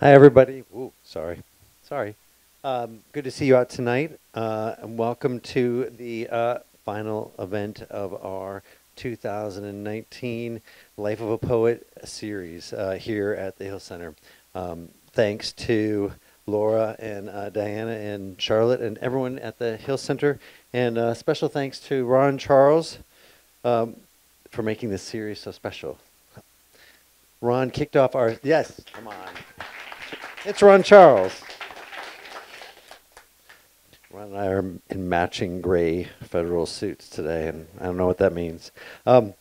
Hi, everybody. Ooh, sorry. Sorry. Um, good to see you out tonight. Uh, and welcome to the uh, final event of our 2019 Life of a Poet series uh, here at the Hill Center. Um, thanks to Laura and uh, Diana and Charlotte and everyone at the Hill Center. And uh, special thanks to Ron Charles um, for making this series so special. Ron kicked off our. Yes, come on. It's Ron Charles. Ron and I are in matching gray federal suits today, and I don't know what that means. Um,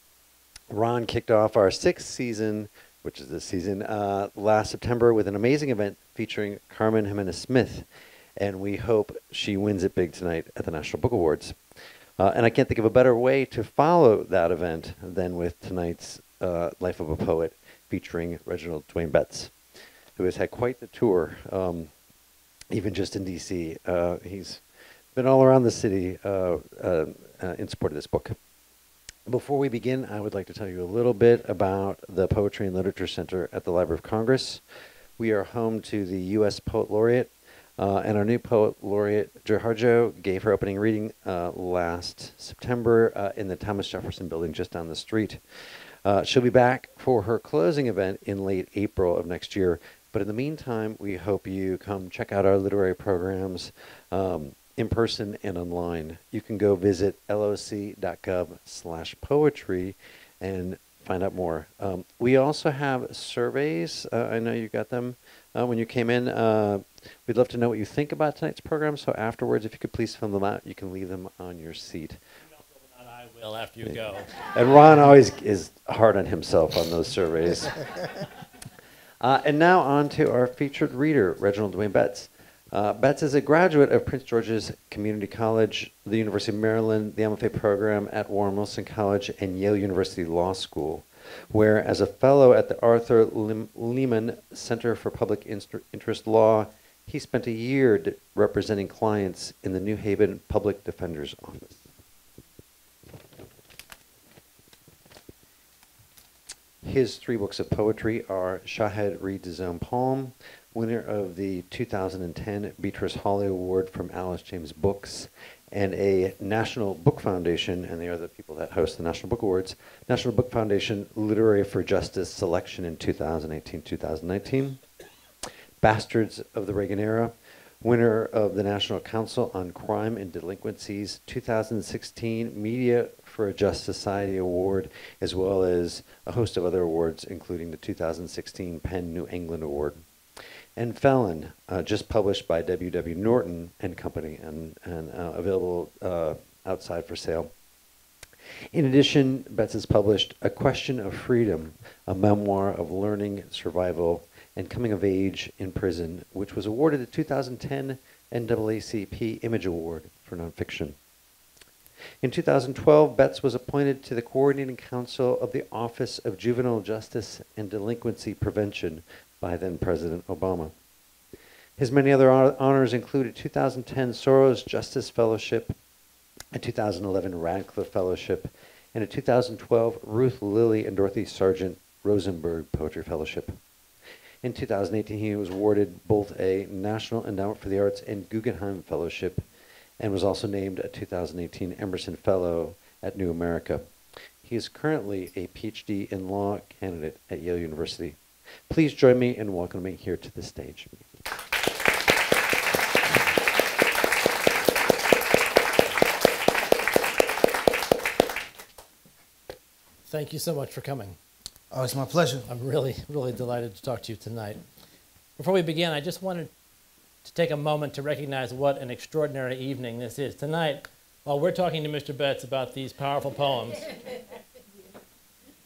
Ron kicked off our sixth season, which is this season, uh, last September with an amazing event featuring Carmen Giménez Smith, and we hope she wins it big tonight at the National Book Awards. Uh, and I can't think of a better way to follow that event than with tonight's uh, Life of a Poet featuring Reginald Dwayne Betts, who has had quite the tour, um, even just in D.C. Uh, he's been all around the city uh, uh, uh, in support of this book. Before we begin, I would like to tell you a little bit about the Poetry and Literature Center at the Library of Congress. We are home to the U.S. Poet Laureate, uh, and our new poet laureate, Joy Harjo, gave her opening reading uh, last September uh, in the Thomas Jefferson building just down the street. Uh, she'll be back for her closing event in late April of next year. But in the meantime, we hope you come check out our literary programs um, in person and online. You can go visit loc.gov slash poetry and find out more. Um, we also have surveys. Uh, I know you got them uh, when you came in. Uh, we'd love to know what you think about tonight's program. So afterwards, if you could please fill them out, you can leave them on your seat will after you go. And Ron always is hard on himself on those surveys. uh, and now on to our featured reader, Reginald Dwayne Betts. Uh, Betts is a graduate of Prince George's Community College, the University of Maryland, the MFA program at Warren Wilson College, and Yale University Law School, where, as a fellow at the Arthur Liman Center for Public Interest Law, he spent a year representing clients in the New Haven Public Defender's Office. His three books of poetry are Shaheed Reads His Own Palm, winner of the 2010 Beatrice Hawley Award from Alice James Books, and a National Book Foundation, and they are the people that host the National Book Awards, National Book Foundation Literature for Justice selection in 2018-2019. Bastards of the Reagan Era, winner of the National Council on Crime and Delinquencies 2016 Media for a Just Society Award, as well as a host of other awards, including the 2016 PEN New England Award. And Felon, uh, just published by W.W. Norton and Company and, and uh, available uh, outside for sale. In addition, Betts has published A Question of Freedom, a memoir of learning, survival, and coming of age in prison, which was awarded the 2010 NAACP Image Award for nonfiction. In 2012, Betts was appointed to the Coordinating Council of the Office of Juvenile Justice and Delinquency Prevention by then President Obama. His many other honors included 2010 Soros Justice Fellowship, a 2011 Radcliffe Fellowship, and a 2012 Ruth Lilly and Dorothy Sargent Rosenberg Poetry Fellowship. In 2018, he was awarded both a National Endowment for the Arts and Guggenheim Fellowship and was also named a 2018 Emerson Fellow at New America. He is currently a PhD in law candidate at Yale University. Please join me in welcoming here to the stage. Thank you so much for coming. Oh, it's my pleasure. I'm really, really delighted to talk to you tonight. Before we begin, I just wanted to take a moment to recognize what an extraordinary evening this is. Tonight, while we're talking to Mr. Betts about these powerful poems,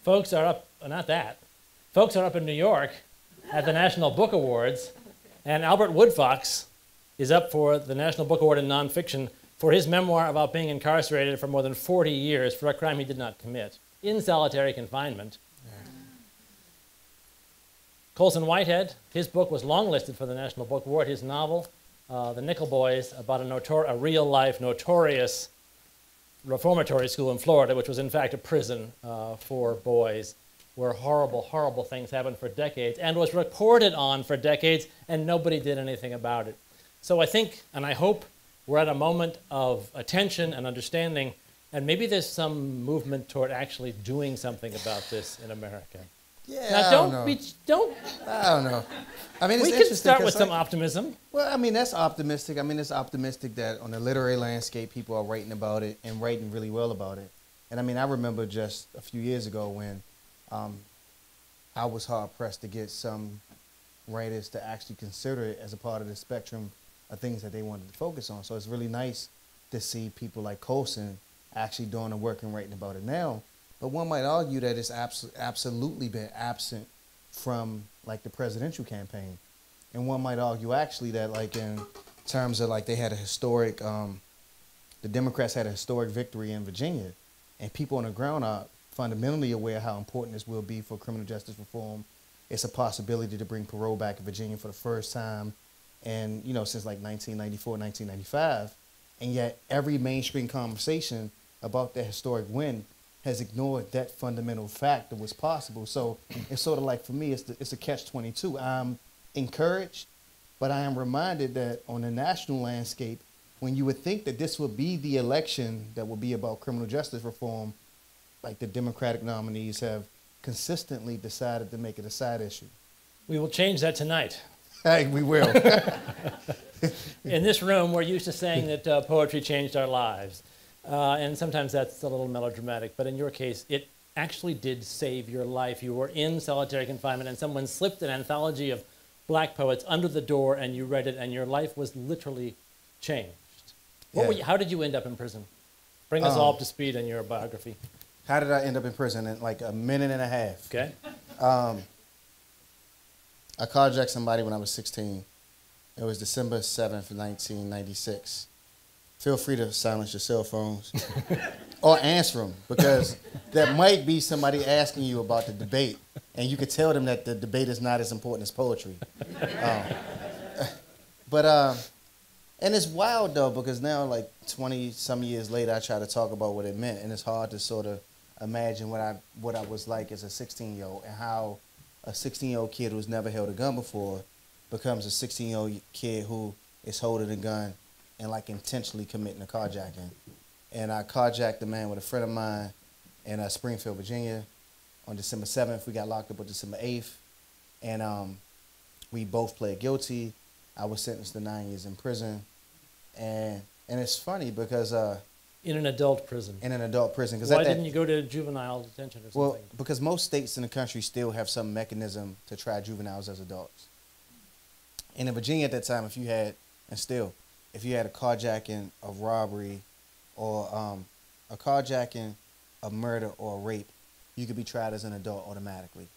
folks are up, uh, not that, folks are up in New York at the National Book Awards, and Albert Woodfox is up for the National Book Award in Nonfiction for his memoir about being incarcerated for more than 40 years for a crime he did not commit in solitary confinement. Colson Whitehead, his book was longlisted for the National Book Award. His novel, uh, The Nickel Boys, about a, notor- a real life, notorious reformatory school in Florida, which was in fact a prison uh, for boys, where horrible, horrible things happened for decades and was reported on for decades, and nobody did anything about it. So I think, and I hope, we're at a moment of attention and understanding, and maybe there's some movement toward actually doing something about this in America. Yeah, Now, I don't don't know. be, don't. I don't know. I mean, it's We can interesting start with some optimism. Well, I mean, that's optimistic. I mean, it's optimistic that on the literary landscape, people are writing about it and writing really well about it. And I mean, I remember just a few years ago when um, I was hard pressed to get some writers to actually consider it as a part of the spectrum of things that they wanted to focus on. So it's really nice to see people like Colson actually doing the work and writing about it now. But one might argue that it's abs- absolutely been absent from like the presidential campaign. And one might argue actually that like in terms of like they had a historic, um, the Democrats had a historic victory in Virginia, and people on the ground are fundamentally aware how important this will be for criminal justice reform. It's a possibility to bring parole back in Virginia for the first time, and you know since like 1994, 1995, and yet every mainstream conversation about that historic win has ignored that fundamental fact that was possible. So it's sort of like for me, it's the, it's a catch twenty two. I'm encouraged, but I am reminded that on the national landscape, when you would think that this would be the election that would be about criminal justice reform, like the Democratic nominees have consistently decided to make it a side issue. We will change that tonight. Hey, we will. In this room, we're used to saying that uh, poetry changed our lives. Uh, and sometimes that's a little melodramatic, but in your case, it actually did save your life. You were in solitary confinement, and someone slipped an anthology of black poets under the door, and you read it, and your life was literally changed. What Yeah. were you, how did you end up in prison? Bring us Um, all up to speed on your biography. How did I end up in prison in like a minute and a half? Okay? I carjacked somebody when I was 16. It was December 7th, 1996. Feel free to silence your cell phones or answer them because there might be somebody asking you about the debate and you could tell them that the debate is not as important as poetry. Um, but, uh, and it's wild though because now, like 20 some years later, I try to talk about what it meant and it's hard to sort of imagine what I, what I was like as a 16 year old and how a 16 year old kid who's never held a gun before becomes a 16 year old kid who is holding a gun and like intentionally committing a carjacking. And I carjacked a man with a friend of mine in uh, Springfield, Virginia on December 7th. We got locked up on December 8th. And um, we both pled guilty. I was sentenced to nine years in prison. And and it's funny because uh, In an adult prison. in an adult prison, because Why didn't you go to juvenile detention or something? well, because most states in the country still have some mechanism to try juveniles as adults. And in Virginia at that time, if you had, and still, if you had a carjacking, a robbery, or um, a carjacking, a murder, or a rape, you could be tried as an adult automatically.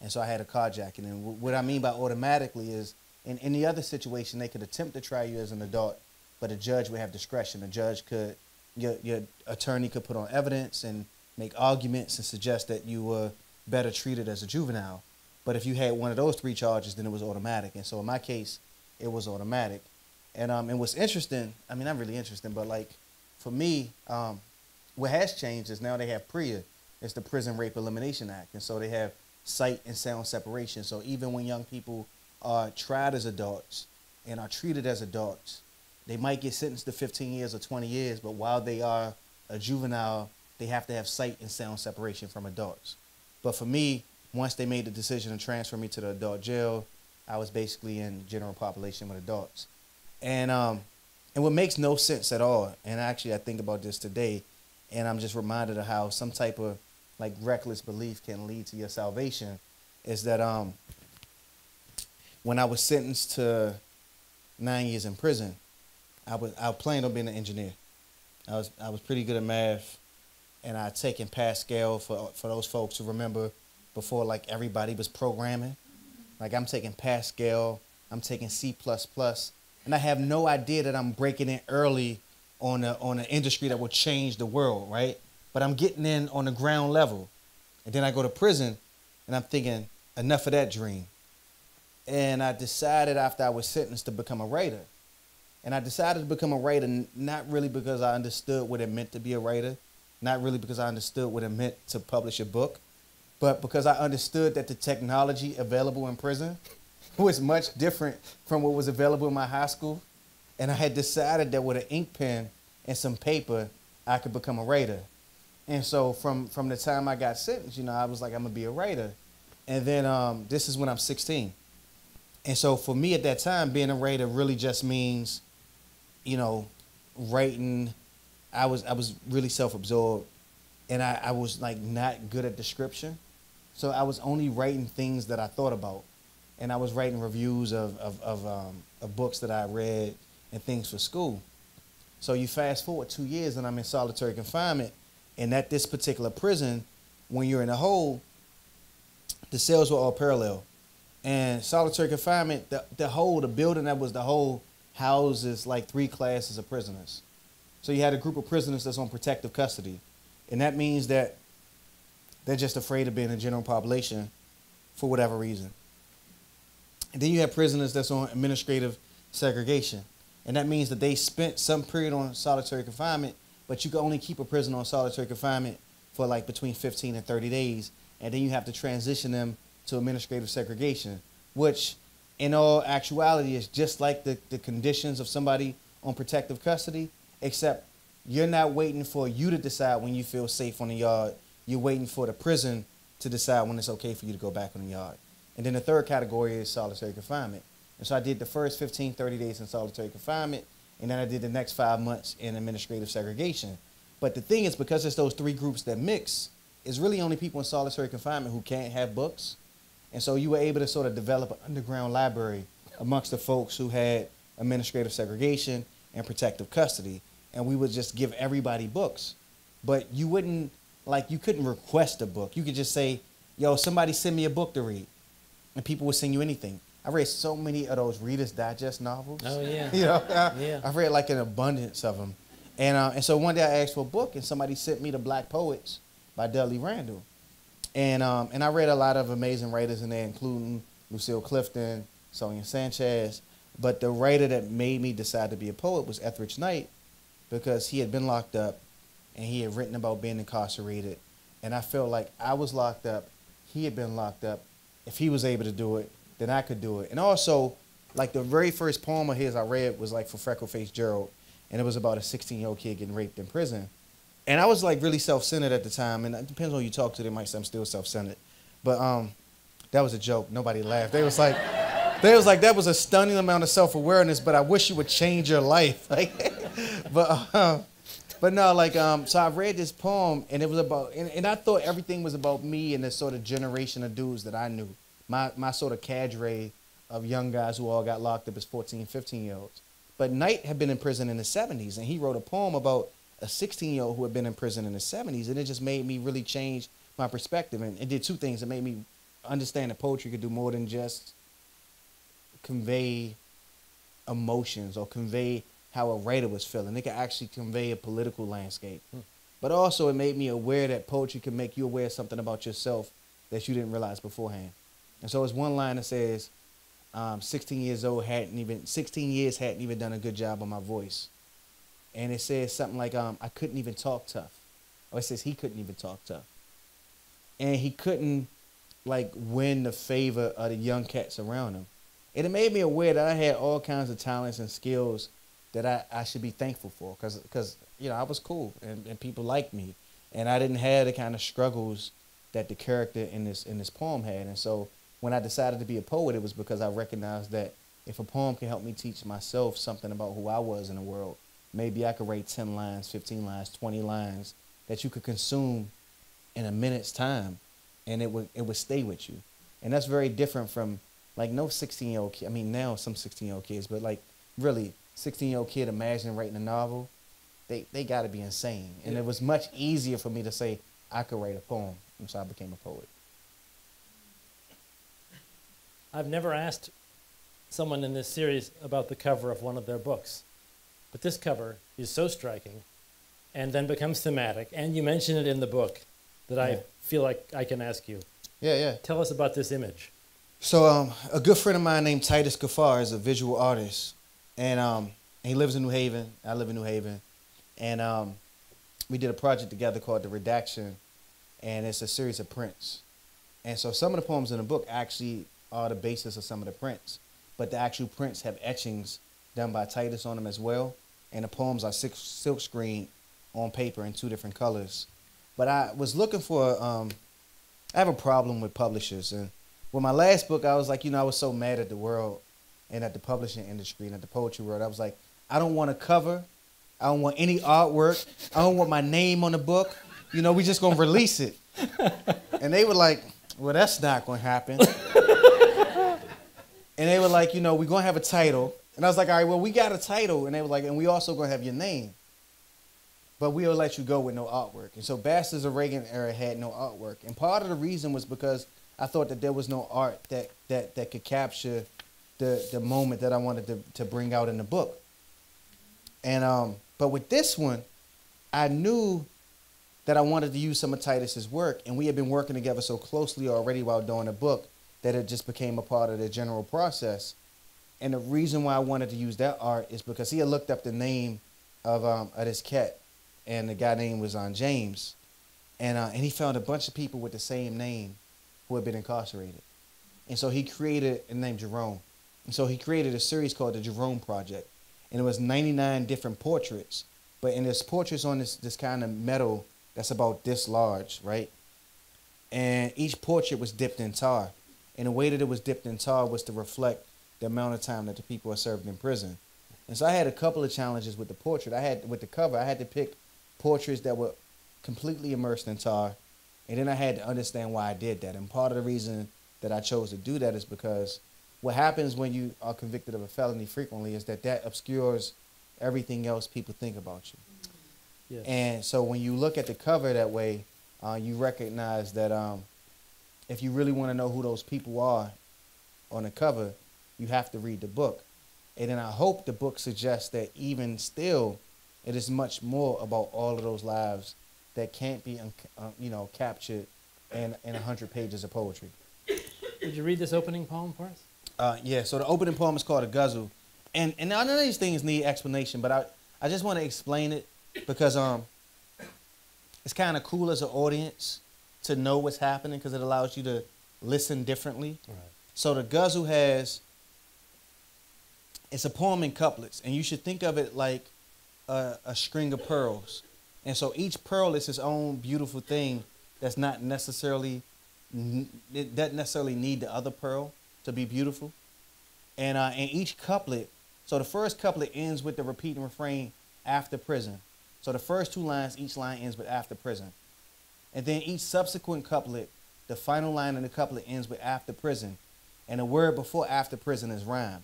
And so I had a carjacking. And wh- what I mean by automatically is in any other situation, they could attempt to try you as an adult, but a judge would have discretion. A judge could, your, your attorney could put on evidence and make arguments and suggest that you were better treated as a juvenile. But if you had one of those three charges, then it was automatic. And so in my case, it was automatic. And um, and what's interesting, I mean, not really interesting, but like for me, um, what has changed is now they have PREA. It's the Prison Rape Elimination Act. And so they have sight and sound separation. So even when young people are tried as adults and are treated as adults, they might get sentenced to 15 years or 20 years, but while they are a juvenile, they have to have sight and sound separation from adults. But for me, once they made the decision to transfer me to the adult jail, I was basically in general population with adults. And um, and what makes no sense at all, and actually I think about this today, and I'm just reminded of how some type of like reckless belief can lead to your salvation, is that um, when I was sentenced to nine years in prison, I was I planned on being an engineer. I was I was pretty good at math, and I taken Pascal for for those folks who remember before like everybody was programming. Like I'm taking Pascal, I'm taking C and I have no idea that I'm breaking in early on a on an industry that will change the world, right? But I'm getting in on the ground level, and then I go to prison, and I'm thinking enough of that dream. And I decided after I was sentenced to become a writer. And I decided to become a writer not really because I understood what it meant to be a writer, not really because I understood what it meant to publish a book, But because I understood that the technology available in prison was much different from what was available in my high school, and I had decided that with an ink pen and some paper, I could become a writer. And so from from the time I got sentenced, you know, I was like, I'm gonna be a writer. And then um, this is when I'm 16. And so for me at that time, being a writer really just means, you know, writing. I was I was really self-absorbed, and I, I was like not good at description, so I was only writing things that I thought about, and I was writing reviews of of of, um, of books that I read and things for school. So you fast forward two years, and I'm in solitary confinement, and at this particular prison, when you're in a hole, the cells were all parallel and solitary confinement, the, the whole, the building that was the whole houses like three classes of prisoners. So you had a group of prisoners that's on protective custody. And that means that they're just afraid of being in general population for whatever reason. And then you have prisoners that's on administrative segregation. And that means that they spent some period on solitary confinement, but you can only keep a prisoner on solitary confinement for like between 15 and 30 days. And then you have to transition them to administrative segregation, which in all actuality is just like the, the conditions of somebody on protective custody, except you're not waiting for you to decide when you feel safe on the yard. You're waiting for the prison to decide when it's okay for you to go back on the yard. And then the third category is solitary confinement. And so I did the first 15, 30 days in solitary confinement, and then I did the next five months in administrative segregation. But the thing is, because it's those three groups that mix, it's really only people in solitary confinement who can't have books and so you were able to sort of develop an underground library amongst the folks who had administrative segregation and protective custody. And we would just give everybody books. But you wouldn't, like, you couldn't request a book. You could just say, yo, somebody send me a book to read. And people would send you anything. I read so many of those Reader's Digest novels. Oh, yeah. you know, I, Yeah. I've read like an abundance of them. And, uh, and so one day I asked for a book, and somebody sent me The Black Poets by Dudley Randall. And um, and I read a lot of amazing writers in there, including Lucille Clifton, Sonia Sanchez. But the writer that made me decide to be a poet was Etheridge Knight, because he had been locked up, and he had written about being incarcerated, and I felt like I was locked up, he had been locked up. If he was able to do it, then I could do it. And also, like the very first poem of his I read was like for Freckle Faced Gerald, and it was about a 16 year old kid getting raped in prison and I was like really self-centered at the time, and it depends on who you talk to. They might say I'm still self-centered, but um, that was a joke. Nobody laughed. They was like, they was like that was a stunning amount of self-awareness, but I wish you would change your life. Like, but uh, but no, like um, so I read this poem, and it was about, and, and I thought everything was about me and this sort of generation of dudes that I knew, my my sort of cadre of young guys who all got locked up as 14, 15 year olds. But Knight had been in prison in the 70s, and he wrote a poem about a 16 year old who had been in prison in the 70s, and it just made me really change my perspective. And it did two things. It made me understand that poetry could do more than just convey emotions or convey how a writer was feeling. It could actually convey a political landscape. Hmm. But also, it made me aware that poetry can make you aware of something about yourself that you didn't realize beforehand. And so, it's one line that says, um, 16 years old hadn't even 16 years hadn't even done a good job on my voice and it says something like um, i couldn't even talk tough or it says he couldn't even talk tough and he couldn't like win the favor of the young cats around him and it made me aware that i had all kinds of talents and skills that i, I should be thankful for because you know i was cool and, and people liked me and i didn't have the kind of struggles that the character in this in this poem had and so when I decided to be a poet, it was because I recognized that if a poem can help me teach myself something about who I was in the world, maybe I could write 10 lines, 15 lines, 20 lines that you could consume in a minute's time and it would, it would stay with you. And that's very different from like no 16 year old kid. I mean, now some 16 year old kids, but like really 16 year old kid imagining writing a novel. They, they got to be insane. And Yeah. it was much easier for me to say I could write a poem. And so I became a poet. I've never asked someone in this series about the cover of one of their books, but this cover is so striking and then becomes thematic, and you mention it in the book that I Yeah. feel like I can ask you. Yeah, yeah. Tell us about this image. So um, a good friend of mine named Titus Kaphar is a visual artist, and um, he lives in New Haven. I live in New Haven, and um, we did a project together called The Redaction, and it's a series of prints. And so some of the poems in the book actually are the basis of some of the prints. But the actual prints have etchings done by Titus on them as well. And the poems are silk, screened on paper in two different colors. But I was looking for, um, I have a problem with publishers. And with my last book, I was like, you know, I was so mad at the world and at the publishing industry and at the poetry world. I was like, I don't want a cover. I don't want any artwork. I don't want my name on the book. You know, we just gonna release it. And they were like, well, that's not gonna happen. and they were like, you know, we're gonna have a title. And I was like, all right, well, we got a title. And they were like, and we also gonna have your name. But we'll let you go with no artwork. And so Bastards of Reagan era had no artwork. And part of the reason was because I thought that there was no art that that, that could capture the, the moment that I wanted to, to bring out in the book. And um, but with this one, I knew that I wanted to use some of Titus's work, and we had been working together so closely already while doing the book that it just became a part of the general process. And the reason why I wanted to use that art is because he had looked up the name of um, of this cat, and the guy name was on uh, James, and uh, and he found a bunch of people with the same name who had been incarcerated, and so he created a name Jerome, and so he created a series called the Jerome Project, and it was 99 different portraits, but in this portraits on this this kind of metal that's about this large, right? And each portrait was dipped in tar. And the way that it was dipped in tar was to reflect the amount of time that the people are served in prison. And so I had a couple of challenges with the portrait. I had with the cover, I had to pick portraits that were completely immersed in tar. And then I had to understand why I did that. And part of the reason that I chose to do that is because what happens when you are convicted of a felony frequently is that that obscures everything else people think about you. Yes. And so when you look at the cover that way, uh, you recognize that um, if you really want to know who those people are on the cover, you have to read the book. And then I hope the book suggests that even still, it is much more about all of those lives that can't be, uh, you know, captured in in a hundred pages of poetry. Would you read this opening poem for us? Uh, yeah. So the opening poem is called a ghazal, and and none of these things need explanation, but I I just want to explain it because um, it's kind of cool as an audience to know what's happening because it allows you to listen differently. Right. So the ghazal has it's a poem in couplets, and you should think of it like a, a string of pearls. And so each pearl is its own beautiful thing that's not necessarily it doesn't necessarily need the other pearl to be beautiful. And uh, each couplet, so the first couplet ends with the repeating refrain after prison. So the first two lines, each line ends with after prison. And then each subsequent couplet, the final line in the couplet ends with after prison. And the word before after prison is rhymed.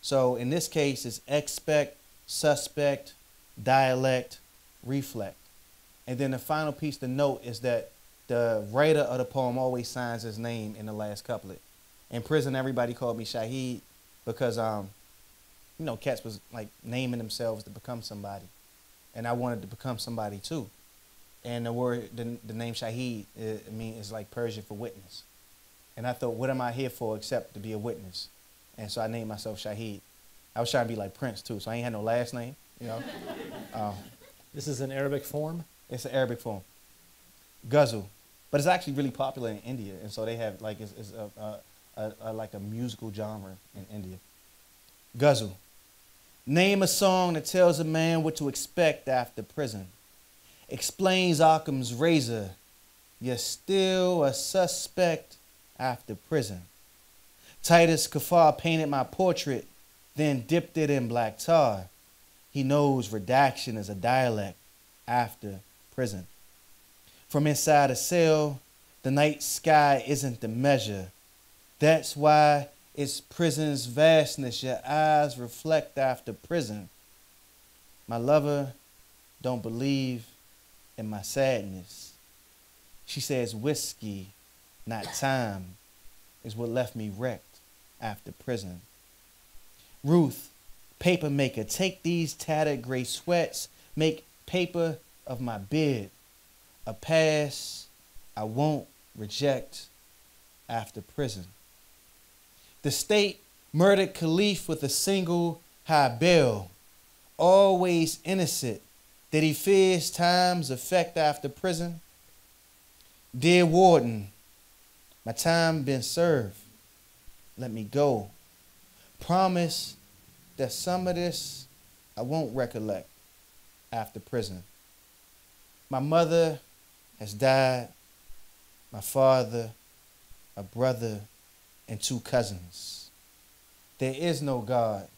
So in this case, it's expect, suspect, dialect, reflect. And then the final piece to note is that the writer of the poem always signs his name in the last couplet. In prison, everybody called me Shahid because, um, you know, cats was like naming themselves to become somebody. And I wanted to become somebody too. And the word, the, the name Shahid, it, I mean, is like Persian for witness. And I thought, what am I here for except to be a witness? And so I named myself Shahid. I was trying to be like Prince too, so I ain't had no last name, you know. um, This is an Arabic form. it's an Arabic form, ghazal, but it's actually really popular in India, and so they have like it's, it's a, a, a, a like a musical genre in India. Ghazal, name a song that tells a man what to expect after prison. Explains Occam's razor. You're still a suspect after prison. Titus Kaphar painted my portrait, then dipped it in black tar. He knows redaction is a dialect after prison. From inside a cell, the night sky isn't the measure. That's why it's prison's vastness your eyes reflect after prison. My lover don't believe in my sadness. She says whiskey, not time, is what left me wrecked after prison. Ruth, paper maker, take these tattered gray sweats, make paper of my bed. A pass I won't reject after prison. The state murdered Kalief with a single high bail, always innocent, Did he fears time's effect after prison. Dear warden, My time been served. Let me go. Promise that some of this I won't recollect after prison. My mother has died, my father, a brother, and two cousins. There is no God,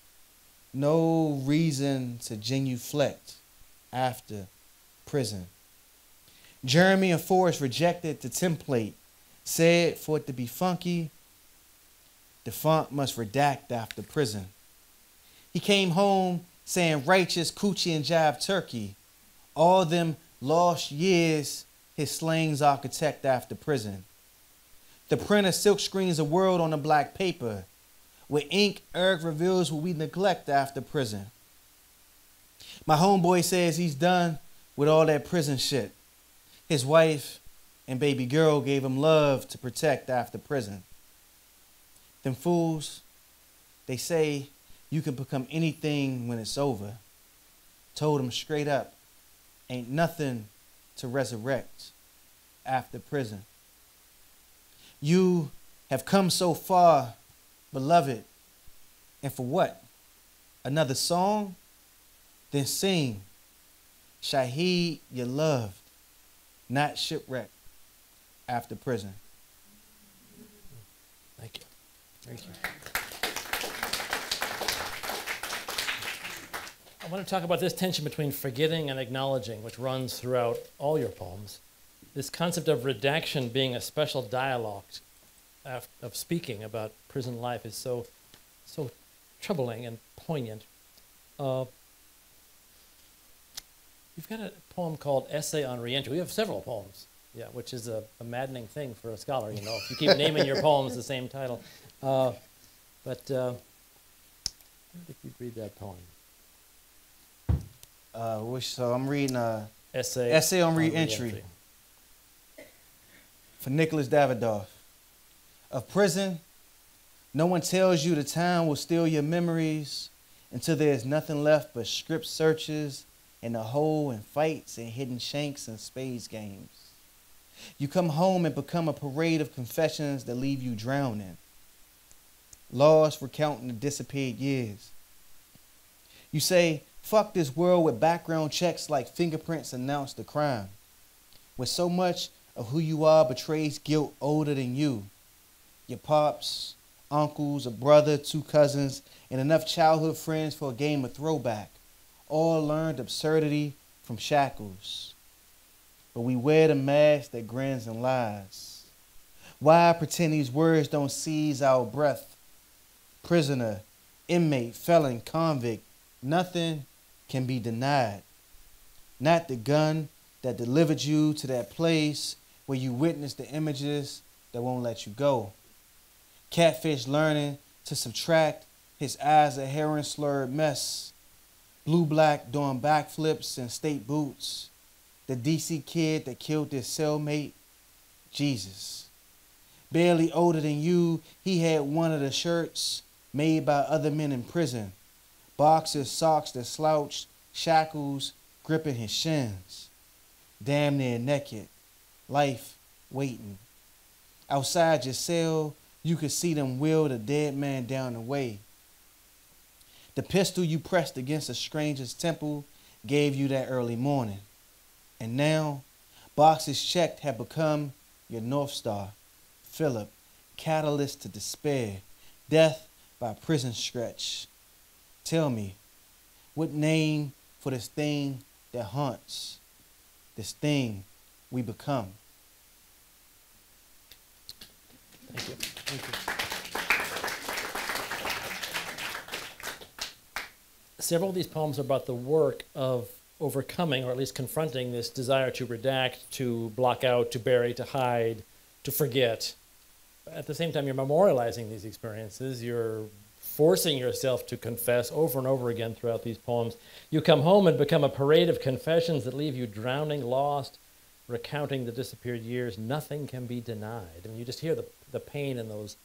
no reason to genuflect after prison. Jeremy and Forrest rejected the template, said for it to be funky, the font must redact after prison. He came home saying righteous coochie and jive turkey. All them lost years his slang's architect after prison. The printer silk screens a world on the black paper. With ink, Eric reveals what we neglect after prison. My homeboy says he's done with all that prison shit. His wife and baby girl gave him love to protect after prison. Them fools, they say you can become anything when it's over. Told him straight up, ain't nothing to resurrect after prison. You have come so far, beloved, and for what? Another song? Then sing, Shaheed, you loved, not shipwrecked after prison. Thank you. Thank you. I want to talk about this tension between forgetting and acknowledging, which runs throughout all your poems. This concept of redaction being a special dialogue of, of speaking about prison life is so, so troubling and poignant. Uh, you've got a poem called Essay on Reentry. We have several poems, yeah, which is a, a maddening thing for a scholar, you know, if you keep naming your poems the same title. Uh, but uh, if you read that poem, Uh, which, so I'm reading uh, essay Essay on Reentry. For Nicholas Dawidoff. Of prison, no one tells you the time will steal your memories until there's nothing left but script searches and a hole and fights and hidden shanks and spades games. You come home and become a parade of confessions that leave you drowning. Lost recounting the disappeared years. You say, fuck this world with background checks like fingerprints announce the crime. With so much of who you are betrays guilt older than you. Your pops, uncles, a brother, two cousins, and enough childhood friends for a game of throwback. All learned absurdity from shackles. But we wear the mask that grins and lies. Why pretend these words don't seize our breath? Prisoner, inmate, felon, convict, nothing can be denied. Not the gun that delivered you to that place where you witnessed the images that won't let you go. Catfish learning to subtract his eyes a heron slurred mess. Blue black doing backflips in state boots. The DC kid that killed his cellmate. Jesus. Barely older than you, he had one of the shirts made by other men in prison. Boxers, socks that slouched, shackles gripping his shins. Damn near naked. Life waiting. Outside your cell, you could see them wheel the dead man down the way. The pistol you pressed against a stranger's temple gave you that early morning. And now, boxes checked have become your North Star. Philip, catalyst to despair, death by prison stretch. Tell me, what name for this thing that haunts, this thing we become? Thank you. Thank you. Several of these poems are about the work of overcoming, or at least confronting, this desire to redact, to block out, to bury, to hide, to forget. At the same time, you're memorializing these experiences. You're forcing yourself to confess over and over again throughout these poems. You come home and become a parade of confessions that leave you drowning, lost, recounting the disappeared years. Nothing can be denied. And you just hear the, the pain in those,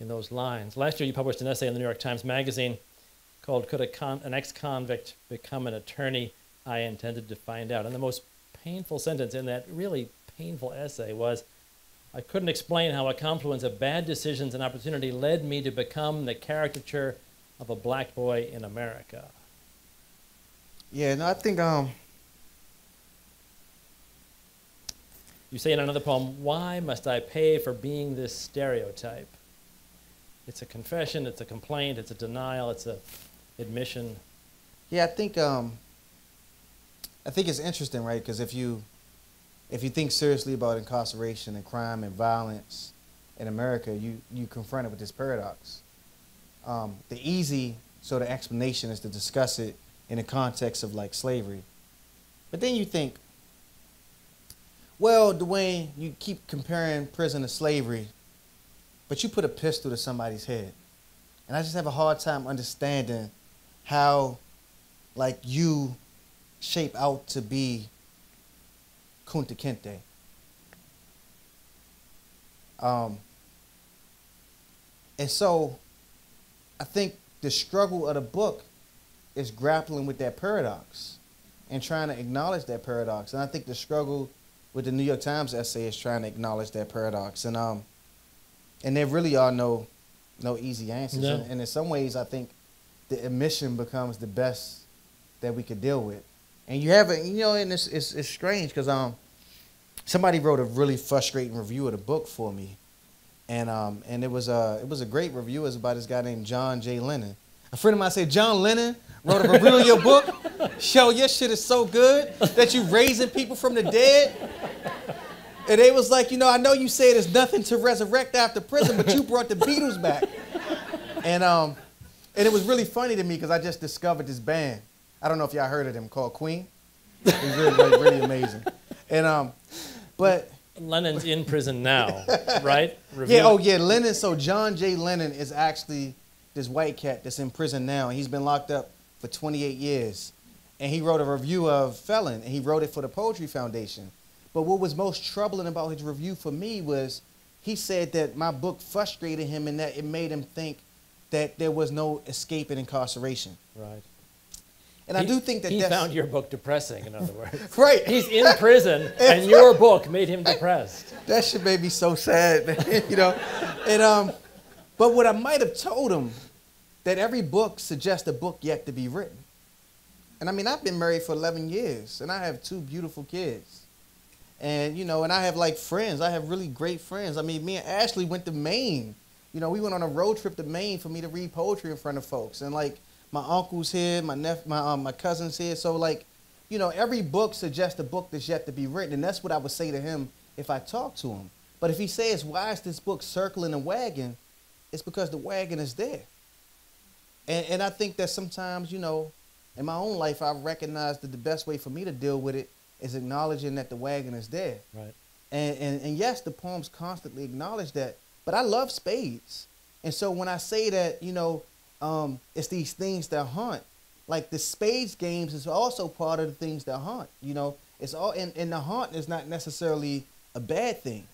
in those lines. Last year, you published an essay in the New York Times Magazine called Could a con- an Ex Convict Become an Attorney? I intended to find out. And the most painful sentence in that really painful essay was I couldn't explain how a confluence of bad decisions and opportunity led me to become the caricature of a black boy in America. Yeah, no, I think um, You say in another poem, Why must I pay for being this stereotype? It's a confession, it's a complaint, it's a denial, it's a admission. yeah, I think um, I think it's interesting, right? Because if you if you think seriously about incarceration and crime and violence in America, you you confronted with this paradox. Um, the easy sort of explanation is to discuss it in the context of like slavery, but then you think, well, Dwayne, you keep comparing prison to slavery, but you put a pistol to somebody's head, and I just have a hard time understanding how, like you, shape out to be Kunta Kinte. Um, and so I think the struggle of the book is grappling with that paradox and trying to acknowledge that paradox. And I think the struggle with the New York Times essay is trying to acknowledge that paradox. And um and there really are no no easy answers. No. And, and in some ways I think the admission becomes the best that we could deal with. And you haven't, you know, and it's it's, it's strange because um, somebody wrote a really frustrating review of the book for me, and um, and it was a it was a great review. It was about this guy named John J. Lennon. A friend of mine said John Lennon wrote a review of your book. Show your shit is so good that you raising people from the dead. And they was like, you know, I know you say there's nothing to resurrect after prison, but you brought the Beatles back. And um, and it was really funny to me because I just discovered this band. I don't know if y'all heard of him called Queen. It was really, really, really amazing. And um, but Lennon's in prison now, right? yeah, oh yeah, Lennon. So John J. Lennon is actually this white cat that's in prison now, and he's been locked up for 28 years. And he wrote a review of Felon, and he wrote it for the Poetry Foundation. But what was most troubling about his review for me was he said that my book frustrated him and that it made him think that there was no escape in incarceration. Right. And I do think that he found your book depressing, in other words. right. He's in prison, and your book made him depressed. that shit made me so sad, you know. And um, but what I might have told him that every book suggests a book yet to be written. And I mean, I've been married for 11 years, and I have two beautiful kids. And you know, and I have like friends. I have really great friends. I mean, me and Ashley went to Maine. You know, we went on a road trip to Maine for me to read poetry in front of folks. And like my uncle's here, my nephew, my um, my cousin's here. So like, you know, every book suggests a book that's yet to be written, and that's what I would say to him if I talked to him. But if he says, "Why is this book circling a wagon?" It's because the wagon is there. And and I think that sometimes, you know, in my own life, I've recognized that the best way for me to deal with it is acknowledging that the wagon is there. Right. And, and and yes, the poems constantly acknowledge that. But I love spades, and so when I say that, you know, um, it's these things that haunt. Like the spades games is also part of the things that haunt. You know, it's all and, and the haunt is not necessarily a bad thing.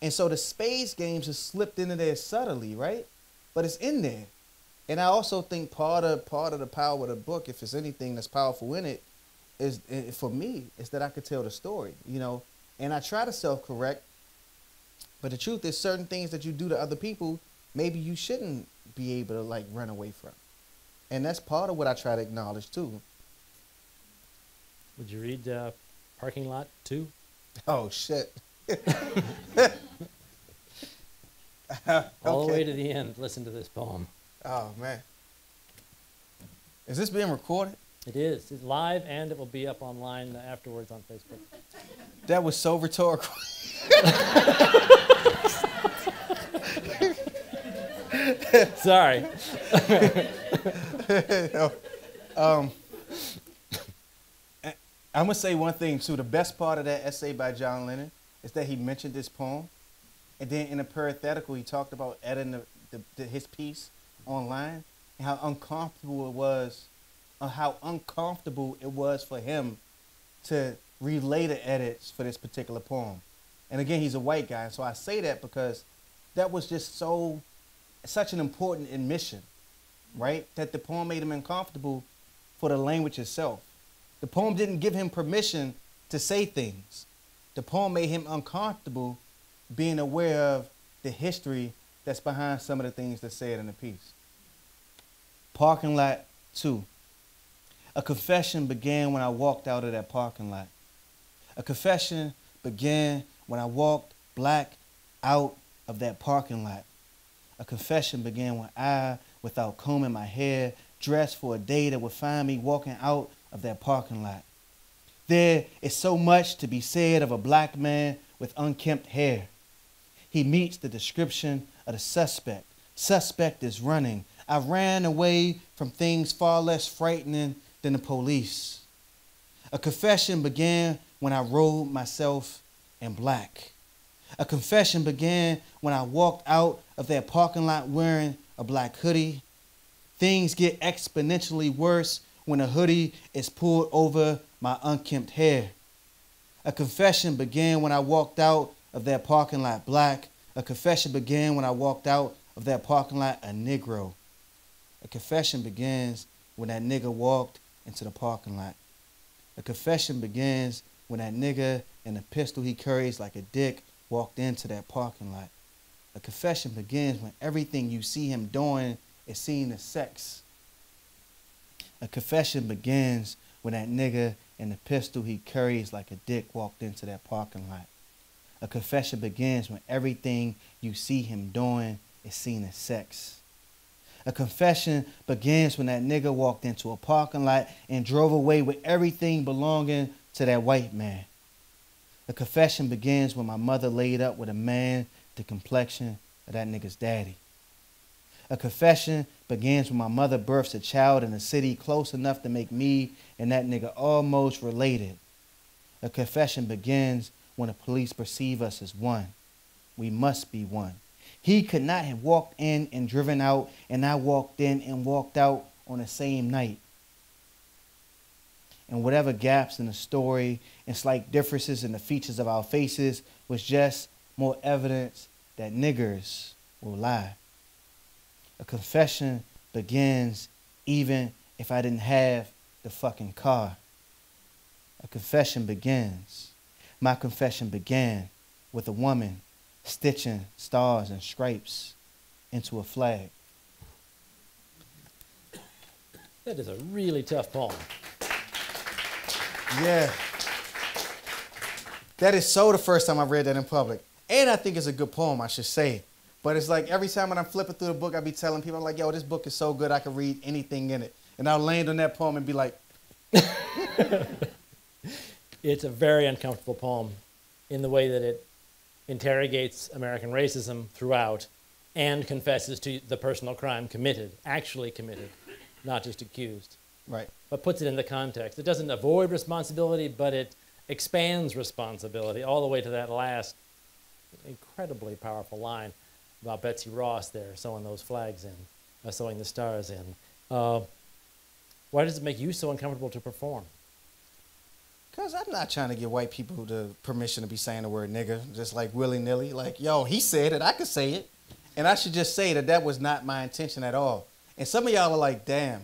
And so the spades games is slipped into there subtly, right? But it's in there. And I also think part of part of the power of the book, if there's anything that's powerful in it, is eh, for me is that I could tell the story, you know. And I try to self-correct, but the truth is, certain things that you do to other people, maybe you shouldn't be able to like run away from. And that's part of what I try to acknowledge too. Would you read uh, Parking Lot 2? Oh shit. All the way to the end. Listen to this poem. Oh man. Is this being recorded? It is. It's live, and it will be up online afterwards on Facebook. That was so rhetorical. Sorry. um, I'm gonna say one thing too. The best part of that essay by John Lennon is that he mentioned this poem, and then in a parenthetical he talked about editing the, the, the, his piece online and how uncomfortable it was, uh, how uncomfortable it was for him to relay the edits for this particular poem. And again, he's a white guy, so I say that because that was just so such an important admission, right? That the poem made him uncomfortable for the language itself. The poem didn't give him permission to say things. The poem made him uncomfortable being aware of the history that's behind some of the things that's said in the piece. Parking lot two. A confession began when I walked out of that parking lot. A confession began when I walked black out of that parking lot. A confession began when I, without combing my hair, dressed for a day that would find me walking out of that parking lot. There is so much to be said of a black man with unkempt hair. He meets the description of the suspect. Suspect is running. I ran away from things far less frightening than the police. A confession began when I rolled myself in black. A confession began when I walked out of that parking lot wearing a black hoodie. Things get exponentially worse when a hoodie is pulled over my unkempt hair. A confession began when I walked out of that parking lot black. A confession began when I walked out of that parking lot a Negro. A confession begins when that nigga walked into the parking lot. A confession begins when that nigga and the pistol he carries like a dick walked into that parking lot. A confession begins when everything you see him doing is seen as sex. A confession begins when that nigga and the pistol he carries like a dick walked into that parking lot. A confession begins when everything you see him doing is seen as sex. A confession begins when that nigga walked into a parking lot and drove away with everything belonging to that white man. A confession begins when my mother laid up with a man the complexion of that nigga's daddy. A confession begins when my mother births a child in a city close enough to make me and that nigga almost related. A confession begins when the police perceive us as one. We must be one. He could not have walked in and driven out, and I walked in and walked out on the same night. And whatever gaps in the story and slight differences in the features of our faces was just more evidence that niggers will lie. A confession begins even if I didn't have the fucking car. A confession begins. My confession began with a woman stitching stars and stripes into a flag. That is a really tough poem. Yeah. That is so the first time I read that in public. And I think it's a good poem, I should say. But it's like every time when I'm flipping through the book, I be telling people, I'm like, yo, this book is so good, I can read anything in it. And I'll land on that poem and be like, It's a very uncomfortable poem in the way that it interrogates American racism throughout and confesses to the personal crime committed, actually committed, not just accused, right. but puts it in the context. It doesn't avoid responsibility, but it expands responsibility all the way to that last incredibly powerful line about Betsy Ross there sewing those flags in, uh, sewing the stars in. Uh, why does it make you so uncomfortable to perform? Cause I'm not trying to give white people the permission to be saying the word nigger just like willy nilly. Like, yo, he said it, I could say it, and I should just say that that was not my intention at all. And some of y'all are like, damn,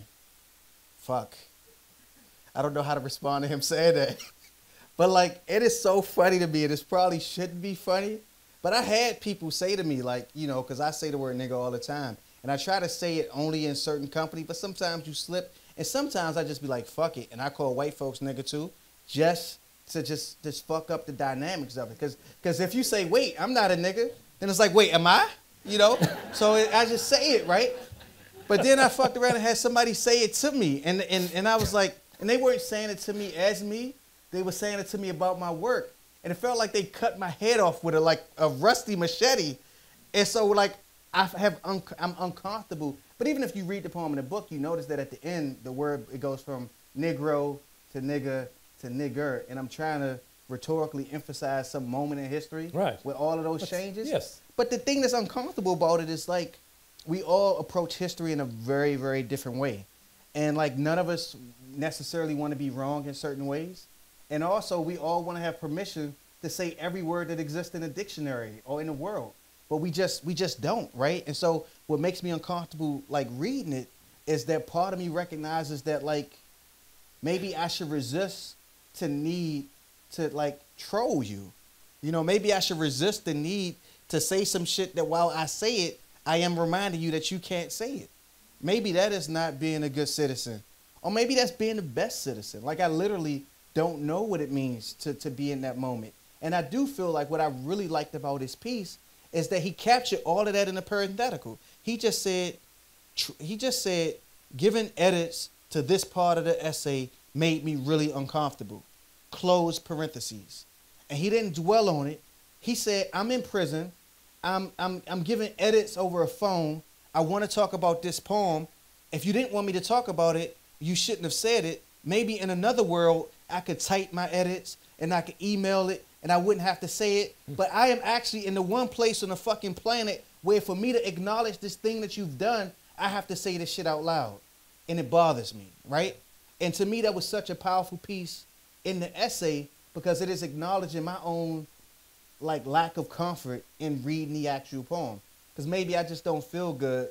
fuck. I don't know how to respond to him saying that. but like, it is so funny to me, It is probably shouldn't be funny. But I had people say to me, like, you know, because I say the word nigga all the time, and I try to say it only in certain company, but sometimes you slip, and sometimes I just be like, fuck it, and I call white folks nigga too just to just just fuck up the dynamics of it. Because because if you say, wait, I'm not a nigga, then it's like, wait, am I? You know? so it, I just say it, right? But then I fucked around and had somebody say it to me. And, and, and I was like, and they weren't saying it to me as me, they were saying it to me about my work. And it felt like they cut my head off with a like a rusty machete. And so like I have un- I'm uncomfortable. But even if you read the poem in the book, you notice that at the end the word it goes from Negro to nigger to nigger, and I'm trying to rhetorically emphasize some moment in history Right. with all of those That's- changes. yes. But the thing that's uncomfortable about it is like we all approach history in a very, very different way. And like none of us necessarily want to be wrong in certain ways. And also we all want to have permission to say every word that exists in a dictionary or in the world. But we just we just don't, right? And so what makes me uncomfortable like reading it is that part of me recognizes that like maybe I should resist to need to like troll you You know, maybe I should resist the need to say some shit that while I say it, I am reminding you that you can't say it. Maybe that is not being a good citizen. Or maybe that's being the best citizen. Like I literally don't know what it means to, to be in that moment. And I do feel like what I really liked about his piece is that he captured all of that in a parenthetical. He just said, he just said, giving edits to this part of the essay made me really uncomfortable. Close parentheses. And he didn't dwell on it. He said, I'm in prison. I'm, I'm, I'm giving edits over a phone. I want to talk about this poem. If you didn't want me to talk about it, you shouldn't have said it. Maybe in another world, I could type my edits and I could email it and I wouldn't have to say it. Hmm. But I am actually in the one place on the fucking planet where for me to acknowledge this thing that you've done, I have to say this shit out loud. And it bothers me, right? And to me, that was such a powerful piece in the essay because it is acknowledging my own like lack of comfort in reading the actual poem. Because maybe I just don't feel good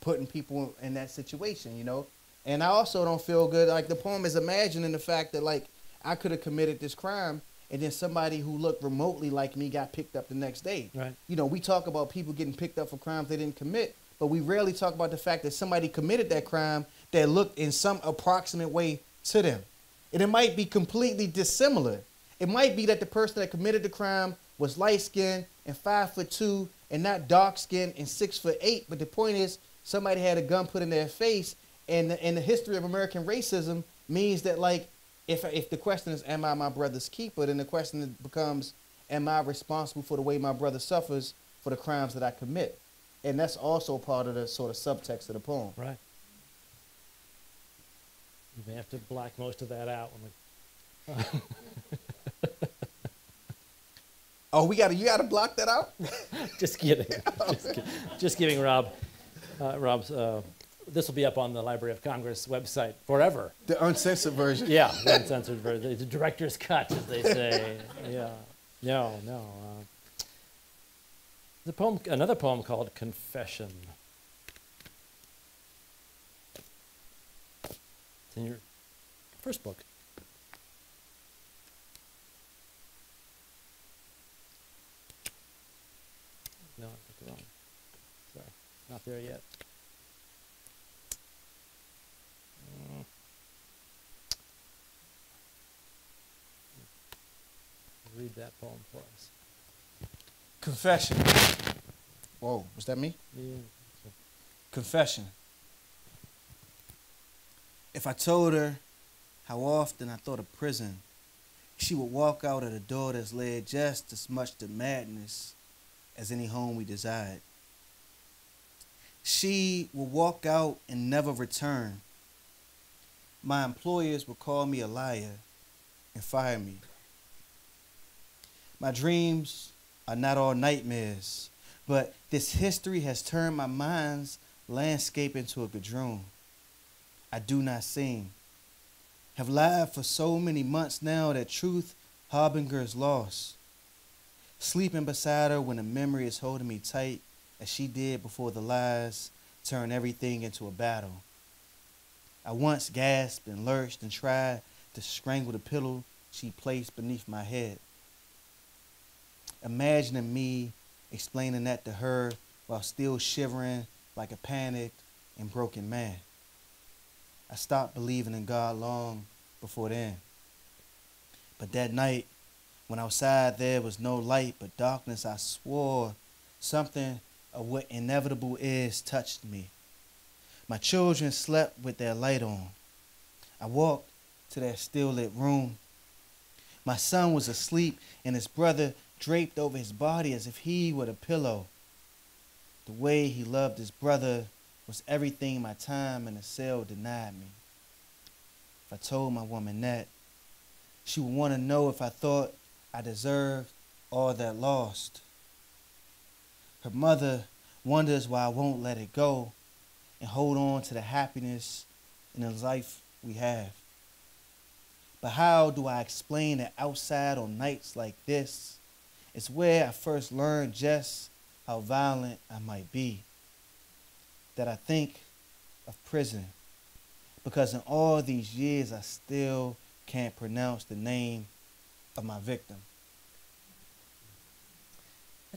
putting people in that situation, you know? And I also don't feel good. Like the poem is imagining the fact that like I could have committed this crime and then somebody who looked remotely like me got picked up the next day. Right. You know, we talk about people getting picked up for crimes they didn't commit, but we rarely talk about the fact that somebody committed that crime that looked in some approximate way to them. And it might be completely dissimilar. It might be that the person that committed the crime was light skinned and five foot two and not dark skinned and six foot eight. But the point is, somebody had a gun put in their face, and the, and the history of American racism means that like if if the question is am I my brother's keeper, then the question becomes am I responsible for the way my brother suffers for the crimes that I commit? And that's also part of the sort of subtext of the poem. Right. You may have to black most of that out when we Oh, we gotta you gotta block that out? just kidding. just, kidding. just kidding, Rob. Uh, Rob's uh, this will be up on the Library of Congress website forever. The uncensored version. Yeah, the uncensored version. The director's cut, as they say. yeah. No, no. Uh, the poem, another poem called Confession. It's in your first book. No, I took it wrong. Sorry, not there yet. Mm. read that poem for us. Confession. Whoa, was that me? Yeah. Confession. If I told her how often I thought of prison, she would walk out of the door that's led just as much to madness as any home we desired. She will walk out and never return. My employers will call me a liar and fire me. My dreams are not all nightmares, but this history has turned my mind's landscape into a gadroon. I do not sing. Have lied for so many months now that truth harbinger is lost. Sleeping beside her when the memory is holding me tight, as she did before the lies turned everything into a battle. I once gasped and lurched and tried to strangle the pillow she placed beneath my head imagining me explaining that to her while still shivering like a panicked and broken man. I stopped believing in God long before then. But that night, when outside there was no light but darkness, I swore something of what inevitable is touched me. My children slept with their light on. I walked to that still lit room. My son was asleep, and his brother draped over his body as if he were a pillow. The way he loved his brother was everything my time in the cell denied me. If I told my woman that, she would want to know if I thought I deserved all that lost. Her mother wonders why I won't let it go and hold on to the happiness in the life we have. But how do I explain that outside on nights like this, it's where I first learned just how violent I might be. That I think of prison. Because in all these years, I still can't pronounce the name of my victim.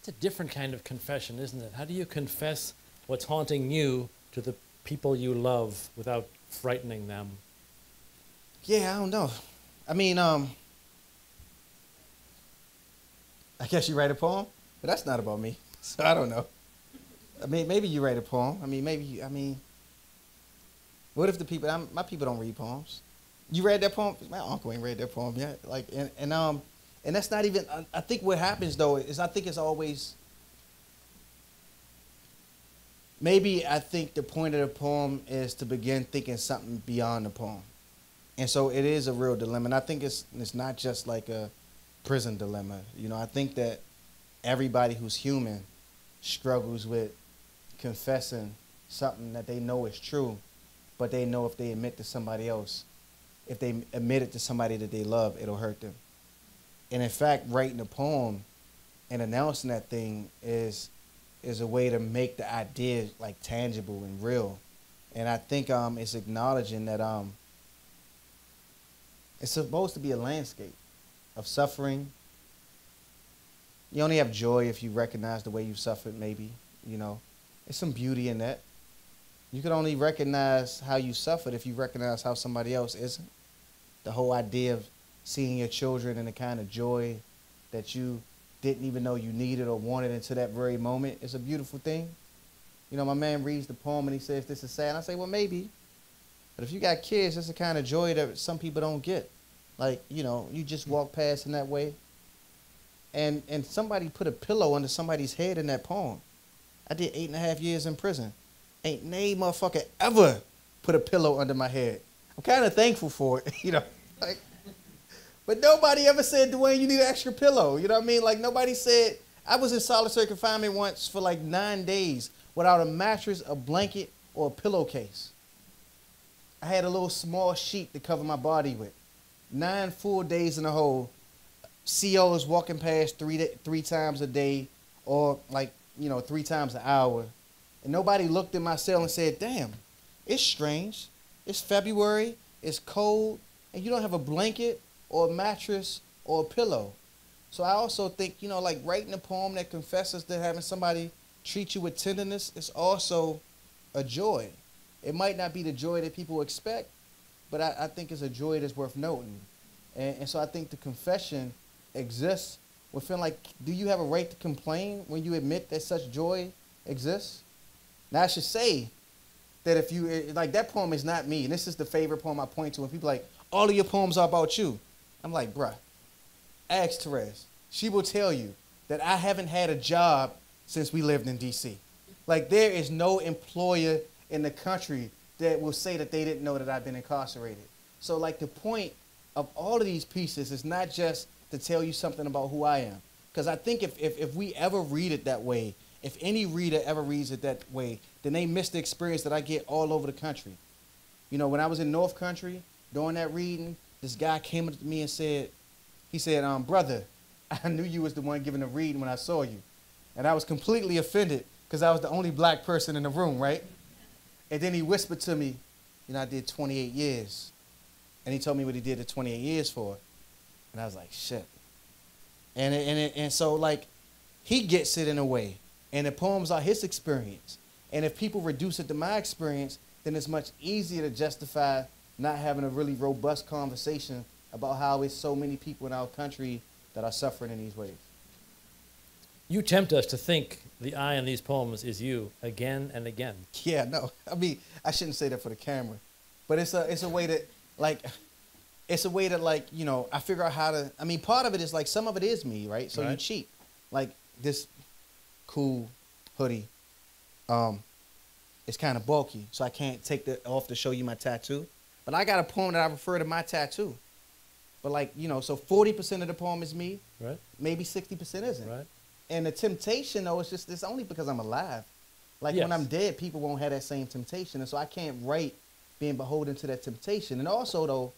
That's a different kind of confession, isn't it? How do you confess what's haunting you to the people you love without frightening them? Yeah, I don't know. I mean, um, I guess you write a poem, but that's not about me, so I don't know. I mean, maybe you write a poem. I mean, maybe you, I mean, what if the people? I'm, my people don't read poems. You read that poem? My uncle ain't read that poem yet. Like, and, and um, and that's not even. I, I think what happens though is I think it's always. Maybe I think the point of the poem is to begin thinking something beyond the poem, and so it is a real dilemma. And I think it's it's not just like a prison dilemma. You know, I think that everybody who's human struggles with confessing something that they know is true, but they know if they admit to somebody else, if they admit it to somebody that they love, it'll hurt them. And in fact, writing a poem and announcing that thing is is a way to make the idea like tangible and real. And I think um, it's acknowledging that um, it's supposed to be a landscape of suffering. You only have joy if you recognize the way you suffered, maybe. You know, there's some beauty in that. You can only recognize how you suffered if you recognize how somebody else isn't. The whole idea of seeing your children and the kind of joy that you didn't even know you needed or wanted until that very moment is a beautiful thing. You know, my man reads the poem and he says, This is sad. I say, Well, maybe. But if you got kids, that's the kind of joy that some people don't get. Like, you know, you just walk past in that way. And and somebody put a pillow under somebody's head in that poem. I did eight and a half years in prison. Ain't nay motherfucker ever put a pillow under my head. I'm kind of thankful for it, you know. Like, but nobody ever said, Dwayne, you need an extra pillow. You know what I mean? Like nobody said. I was in solitary confinement once for like nine days without a mattress, a blanket, or a pillowcase. I had a little small sheet to cover my body with. Nine full days in a hole. COs walking past three three times a day, or like you know three times an hour, and nobody looked in my cell and said, "Damn, it's strange. It's February. It's cold, and you don't have a blanket or a mattress or a pillow." So I also think you know like writing a poem that confesses to having somebody treat you with tenderness is also a joy. It might not be the joy that people expect, but I, I think it's a joy that's worth noting. And, and so I think the confession exists within like, do you have a right to complain when you admit that such joy exists? Now I should say that if you eh, like that poem is not me, and this is the favorite poem I point to when people like all of your poems are about you. I'm like, bruh, ask Therese. She will tell you that I haven't had a job since we lived in D.C. Like there is no employer in the country that will say that they didn't know that I've been incarcerated. So like the point of all of these pieces is not just to tell you something about who I am. Because I think if, if, if we ever read it that way, if any reader ever reads it that way, then they miss the experience that I get all over the country. You know, when I was in North Country doing that reading, this guy came up to me and said, he said, um, brother, I knew you was the one giving the reading when I saw you. And I was completely offended because I was the only black person in the room, right? And then he whispered to me, you know, I did 28 years. And he told me what he did the 28 years for. And I was like, shit. And, it, and, it, and so, like, he gets it in a way. And the poems are his experience. And if people reduce it to my experience, then it's much easier to justify not having a really robust conversation about how it's so many people in our country that are suffering in these ways. You tempt us to think the I in these poems is you again and again. Yeah, no. I mean, I shouldn't say that for the camera. But it's a it's a way that like it's a way that like, you know, I figure out how to I mean, part of it is like some of it is me, right? So you cheat. Like this cool hoodie um it's kind of bulky, so I can't take that off to show you my tattoo. But I got a poem that I refer to my tattoo. But like, you know, so 40% of the poem is me, Right? maybe 60% isn't. Right? And the temptation, though, it's just it's only because I'm alive. Like when I'm dead, people won't have that same temptation, and so I can't write being beholden to that temptation. And also, though,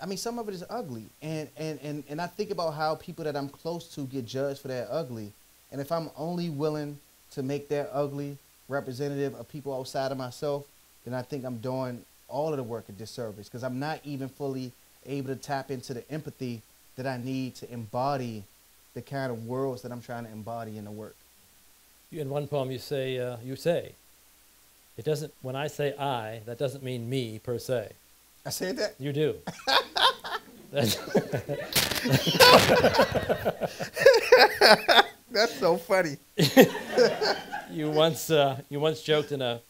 I mean, some of it is ugly, and and and and I think about how people that I'm close to get judged for that ugly, and if I'm only willing to make that ugly representative of people outside of myself, then I think I'm doing all of the work a disservice because I'm not even fully able to tap into the empathy that I need to embody the kind of worlds that I'm trying to embody in the work. In one poem, you say, uh, you say, it doesn't, when I say I, that doesn't mean me per se. I say that. You do. That's- That's so funny. you once, uh, you once joked in a,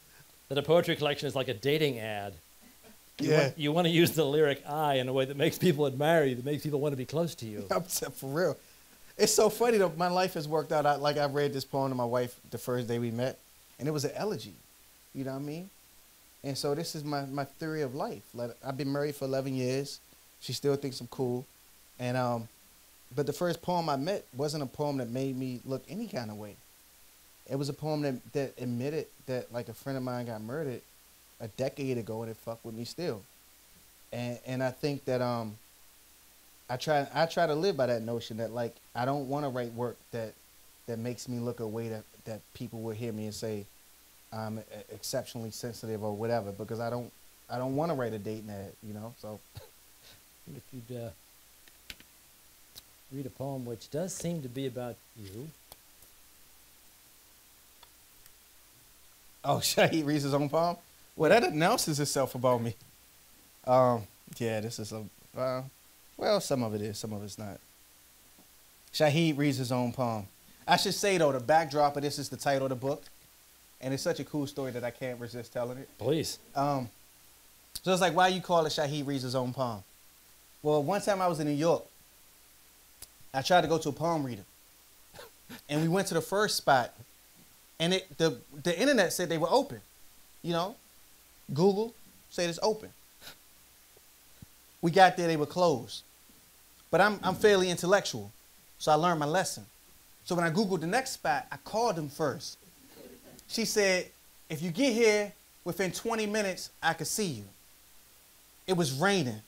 that a poetry collection is like a dating ad. You Yeah. Want, you want to use the lyric I in a way that makes people admire you, that makes people want to be close to you. I'm for real. It's so funny though. My life has worked out. I, like I read this poem to my wife the first day we met, and it was an elegy. You know what I mean? And so this is my, my theory of life. Like I've been married for 11 years. She still thinks I'm cool, and um, but the first poem I met wasn't a poem that made me look any kind of way. It was a poem that that admitted that like a friend of mine got murdered a decade ago, and it fucked with me still. And and I think that um, I try I try to live by that notion that like I don't want to write work that that makes me look a way that that people will hear me and say I'm exceptionally sensitive or whatever because I don't I don't want to write a dating ad, you know. So If you'd uh, read a poem which does seem to be about you. oh, Shaheed Reads His Own Palm. Well, that announces itself about me. Um, yeah, this is a uh, well, some of it is, some of it's not. Shaheed Reads His Own Palm. I should say though, the backdrop of this is the title of the book, and it's such a cool story that I can't resist telling it. Please. Um, so it's like, why you call it Shaheed Reads His Own Palm? Well, one time I was in New York, I tried to go to a palm reader, and we went to the first spot, and it the the internet said they were open, you know, Google said it's open. We got there, they were closed, but I'm I'm fairly intellectual, so I learned my lesson. So when I googled the next spot, I called them first. She said, if you get here within 20 minutes, I could see you. It was raining.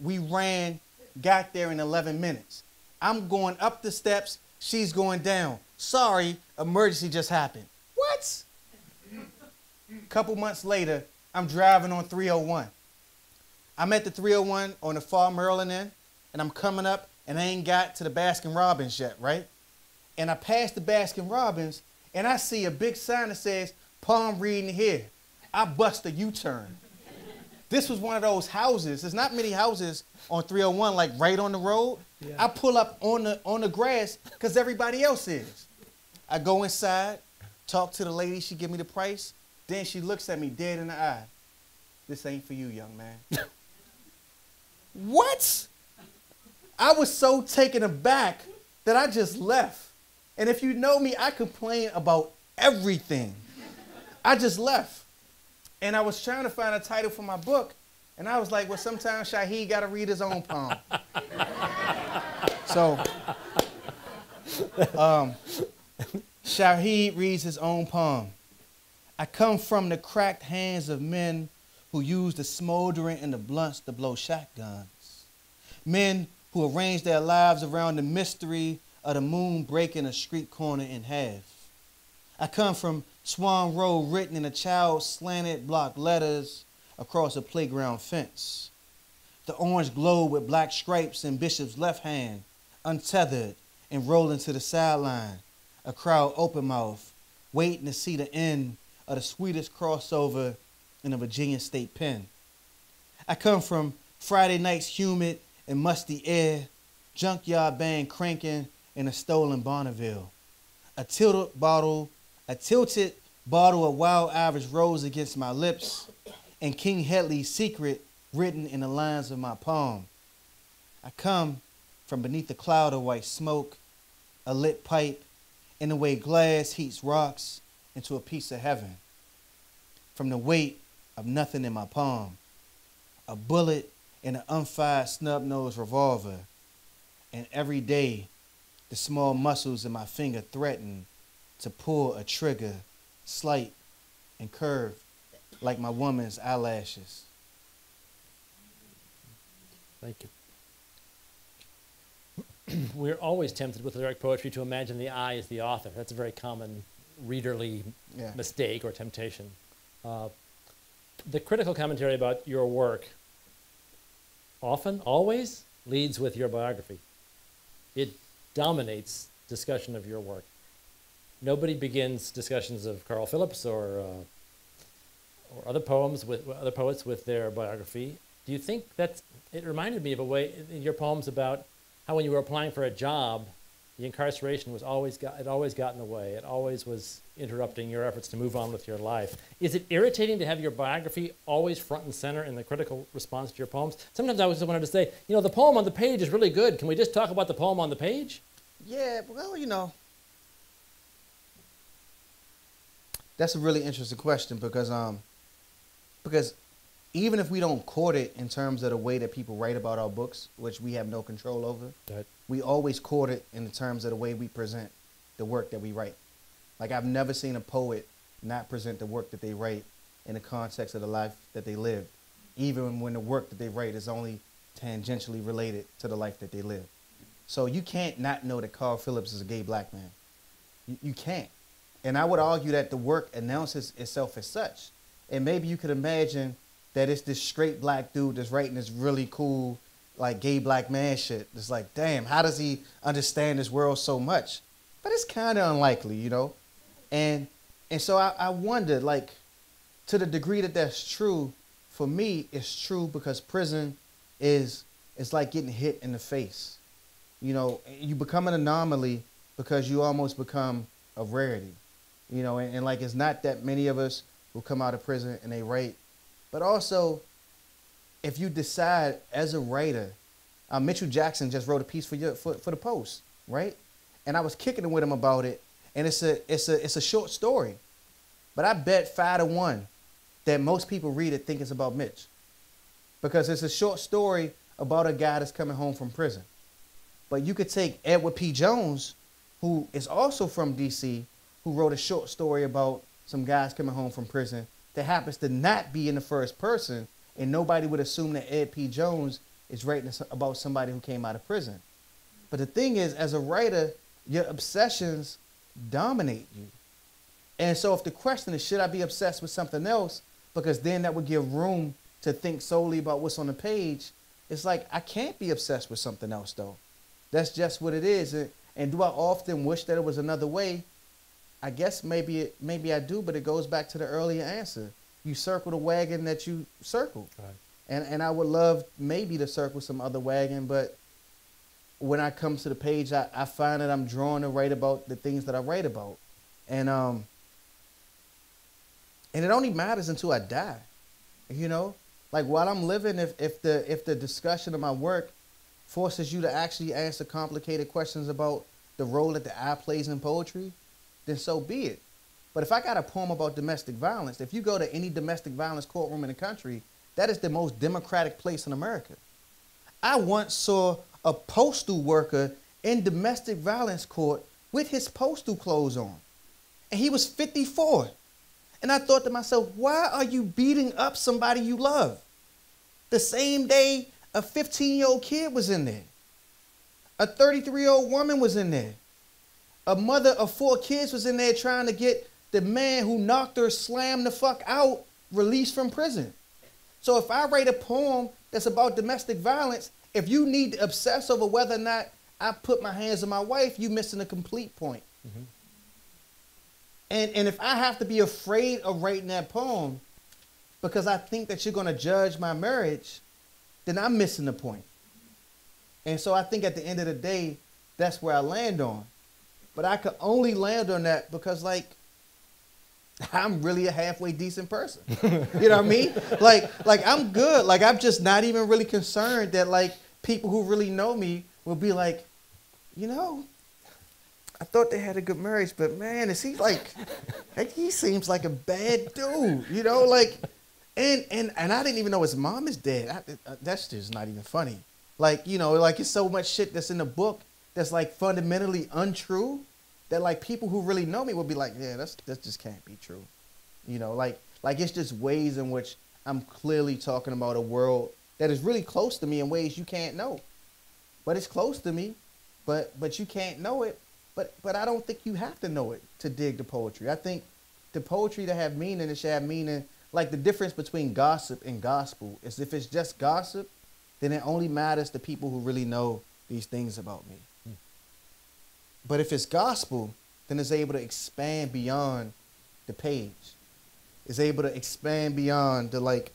We ran, got there in 11 minutes. I'm going up the steps, she's going down. Sorry, emergency just happened. What? Couple months later, I'm driving on 301. I'm at the 301 on the far Maryland end, and I'm coming up, and I ain't got to the Baskin Robbins yet, right? And I pass the Baskin Robbins, and I see a big sign that says palm reading here. I bust a U-turn. This was one of those houses. There's not many houses on 301 like right on the road. Yeah. I pull up on the on the grass because everybody else is. I go inside, talk to the lady. She give me the price. Then she looks at me dead in the eye. This ain't for you, young man. what? I was so taken aback that I just left. And if you know me, I complain about everything. I just left. And I was trying to find a title for my book. And I was like, well, sometimes Shaheed got to read his own poem. so, um, Shaheed Reads His Own Palm. I come from the cracked hands of men who use the smoldering and the blunts to blow shotguns. Men who arrange their lives around the mystery of the moon breaking a street corner in half. I come from Swann Road written in a child's slanted block letters across a playground fence. The orange globe with black stripes in Bishop's left hand, untethered and rolling to the sideline. A crowd open mouth, waiting to see the end of the sweetest crossover in a Virginia state pen. I come from Friday night's humid and musty air, junkyard band cranking in a stolen Bonneville. A tilted bottle, a tilted bottle of wild Irish rose against my lips, and King Headley's secret written in the lines of my palm. I come from beneath a cloud of white smoke, a lit pipe, and the way glass heats rocks into a piece of heaven. From the weight of nothing in my palm, a bullet in an unfired snub-nosed revolver, and every day the small muscles in my finger threaten to pull a trigger, slight and curved like my woman's eyelashes. Thank you. We're always tempted with lyric poetry to imagine the I as the author. That's a very common readerly Yeah. mistake or temptation. Uh, the critical commentary about your work often, always, leads with your biography. It dominates discussion of your work. Nobody begins discussions of Carl Phillips or uh, or other poems with other poets with their biography. Do you think that's? It reminded me of a way in your poems about how when you were applying for a job, the incarceration was always got it always got in the way. It always was interrupting your efforts to move on with your life. Is it irritating to have your biography always front and center in the critical response to your poems? Sometimes I just wanted to say, you know, the poem on the page is really good. Can we just talk about the poem on the page? Yeah, well, you know, that's a really interesting question because um, because even if we don't court it in terms of the way that people write about our books, which we have no control over, Right. we always court it in the terms of the way we present the work that we write. Like I've never seen a poet not present the work that they write in the context of the life that they live, even when the work that they write is only tangentially related to the life that they live. So you can't not know that Carl Phillips is a gay black man. You, you can't. And I would argue that the work announces itself as such. And maybe you could imagine that it's this straight black dude that's writing this really cool, like gay black man shit. It's like, damn, how does he understand this world so much? But it's kind of unlikely, you know? And and so I, I wonder, like, to the degree that that's true, for me, it's true because prison is it's like getting hit in the face. You know, you become an anomaly because you almost become a rarity. You know, and, and like it's not that many of us who come out of prison and they write, but also if you decide as a writer, uh, Mitchell Jackson just wrote a piece for your for, for the Post, right? And I was kicking it with him about it, and it's a it's a it's a short story, but I bet five to one that most people read it think it's about Mitch, because it's a short story about a guy that's coming home from prison. But you could take Edward P. Jones, who is also from D.C., who wrote a short story about some guys coming home from prison that happens to not be in the first person, and nobody would assume that Ed P. Jones is writing about somebody who came out of prison. But the thing is, as a writer, your obsessions dominate you. And so if the question is, should I be obsessed with something else? Because then that would give room to think solely about what's on the page. It's like, I can't be obsessed with something else, though. That's just what it is. And, do I often wish that it was another way? I guess maybe it, maybe I do, but it goes back to the earlier answer. You circle the wagon that you circled. Right. And and I would love maybe to circle some other wagon, but when I come to the page, I, I find that I'm drawn to write about the things that I write about. And um and it only matters until I die. You know? Like while I'm living, if, if the if the discussion of my work forces you to actually answer complicated questions about the role that the eye plays in poetry, then so be it. But if I got a poem about domestic violence, if you go to any domestic violence courtroom in the country, that is the most democratic place in America. I once saw a postal worker in domestic violence court with his postal clothes on. And he was 54. And I thought to myself, why are you beating up somebody you love? The same day a 15 year old kid was in there, a 33 year old woman was in there, a mother of four kids was in there trying to get the man who knocked her slammed the fuck out released from prison. So if I write a poem that's about domestic violence, if you need to obsess over whether or not I put my hands on my wife, you're missing a complete point. Mhm. And and if I have to be afraid of writing that poem because I think that you're gonna judge my marriage, then I'm missing the point. And so I think at the end of the day, that's where I land on. But I could only land on that because like I'm really a halfway decent person. you know what I mean? Like like I'm good. Like I'm just not even really concerned that like people who really know me will be like, you know, I thought they had a good marriage, but man, is he like, like he seems like a bad dude, you know, like, and and and I didn't even know his mom is dead. I, uh, that's just not even funny. Like you know, like it's so much shit that's in the book that's like fundamentally untrue that like people who really know me will be like, yeah, that's that just can't be true, you know, like like it's just ways in which I'm clearly talking about a world that is really close to me in ways you can't know, but it's close to me, but but you can't know it but but I don't think you have to know it to dig the poetry. I think the poetry to have meaning, it should have meaning. Like the difference between gossip and gospel is if it's just gossip, then it only matters to people who really know these things about me. But if it's gospel, then it's able to expand beyond the page. It's able to expand beyond the like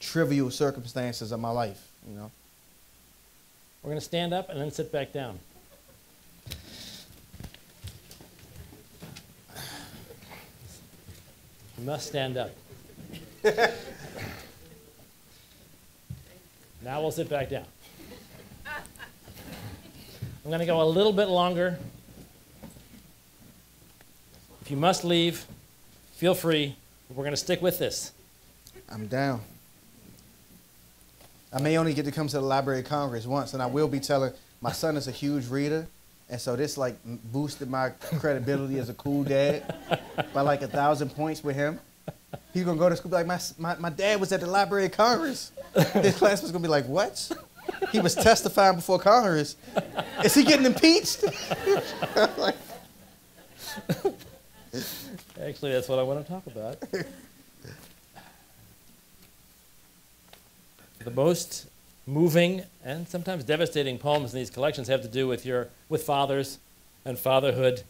trivial circumstances of my life, you know. We're going to stand up and then sit back down. You must stand up. now we'll sit back down. I'm going to go a little bit longer. If you must leave, feel free. We're going to stick with this. I'm down. I may only get to come to the Library of Congress once, and I will be telling my son is a huge reader, and so this like boosted my credibility as a cool dad by like a thousand points with him. He's gonna go to school like my, my my dad was at the Library of Congress. His class was gonna be like, what? He was testifying before Congress. Is he getting impeached? like, Actually, that's what I want to talk about. the most moving and sometimes devastating poems in these collections have to do with your with fathers and fatherhood.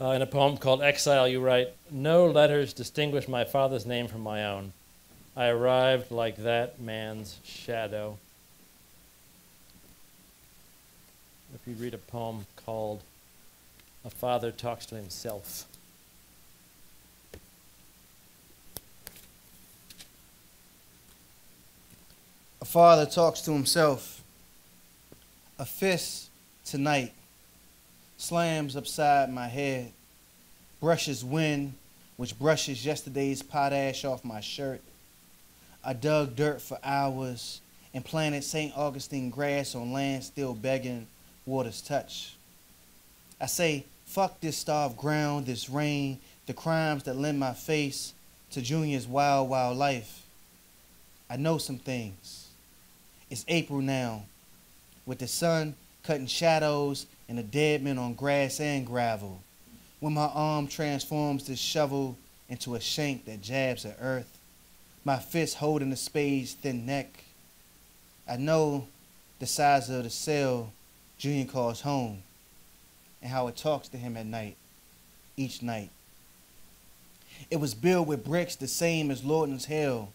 Uh, in a poem called Exile, you write, "No letters distinguish my father's name from my own. I arrived like that man's shadow." If you read a poem called "A Father Talks to Himself." A father talks to himself. A fist tonight slams upside my head, brushes wind, which brushes yesterday's potash off my shirt. I dug dirt for hours and planted St. Augustine grass on land still begging water's touch. I say, fuck this starved ground, this rain, the crimes that lend my face to Junior's wild, wild life. I know some things. It's April now, with the sun cutting shadows and the dead men on grass and gravel. When my arm transforms this shovel into a shank that jabs at earth, my fist holding the spade's thin neck, I know the size of the cell Junior calls home and how it talks to him at night, each night. It was built with bricks the same as Lorton's hell,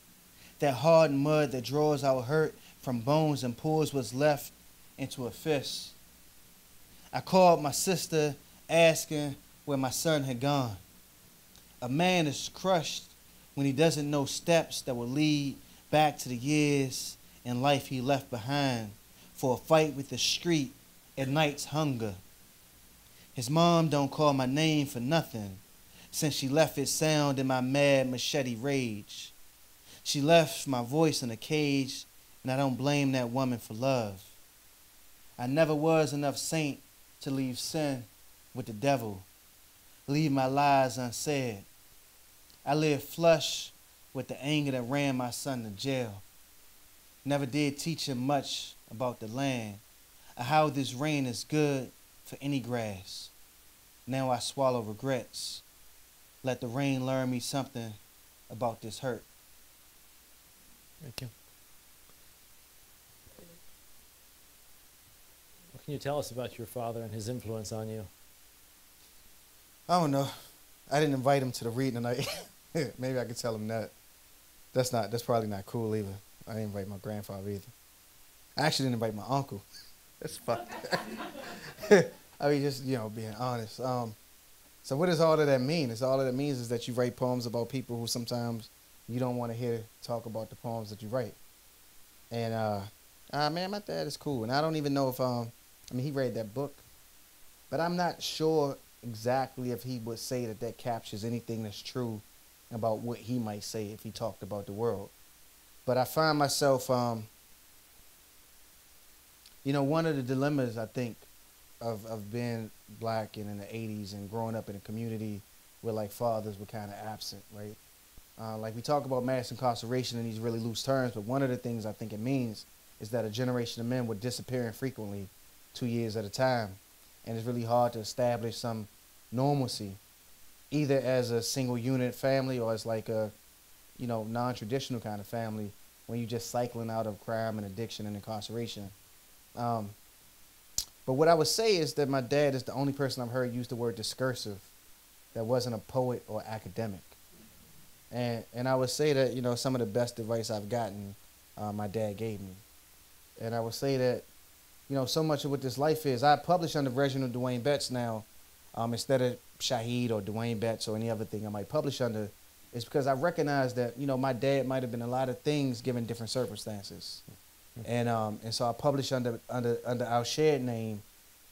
that hard mud that draws out hurt from bones and pours what's left into a fist. I called my sister asking where my son had gone. A man is crushed when he doesn't know steps that will lead back to the years and life he left behind for a fight with the street and night's hunger. His mom don't call my name for nothing since she left it sound in my mad machete rage. She left my voice in a cage and I don't blame that woman for love. I never was enough saint to leave sin with the devil, leave my lies unsaid. I lived flush with the anger that ran my son to jail. Never did teach him much about the land, how this rain is good for any grass. Now I swallow regrets. Let the rain learn me something about this hurt. Thank you. What can you tell us about your father and his influence on you? I don't know. I didn't invite him to the reading tonight. Maybe I could tell him that. That's not. That's probably not cool either. I didn't invite my grandfather either. I actually didn't invite my uncle. That's fucked. I mean, just you know, being honest. Um, so what does all of that mean? It's all of that means is that you write poems about people who sometimes you don't want to hear talk about the poems that you write. And uh, uh man, my dad is cool, and I don't even know if um, I mean, he read that book, but I'm not sure exactly if he would say that that captures anything that's true about what he might say if he talked about the world. But I find myself, um, you know, one of the dilemmas I think of of being black and in the '80s and growing up in a community where like fathers were kind of absent, right? Uh, like we talk about mass incarceration in these really loose terms, but one of the things I think it means is that a generation of men were disappearing frequently two years at a time. And it's really hard to establish some normalcy, either as a single unit family or as like a, you know, non-traditional kind of family when you're just cycling out of crime and addiction and incarceration. Um, But what I would say is that my dad is the only person I've heard use the word discursive that wasn't a poet or academic. And and I would say that you know some of the best advice I've gotten, uh, my dad gave me, and I would say that, you know, so much of what this life is. I publish under Reginald Dwayne Betts now, um, instead of Shaheed or Dwayne Betts or any other thing I might publish under, is because I recognize that you know my dad might have been a lot of things given different circumstances, and um and so I publish under under under our shared name,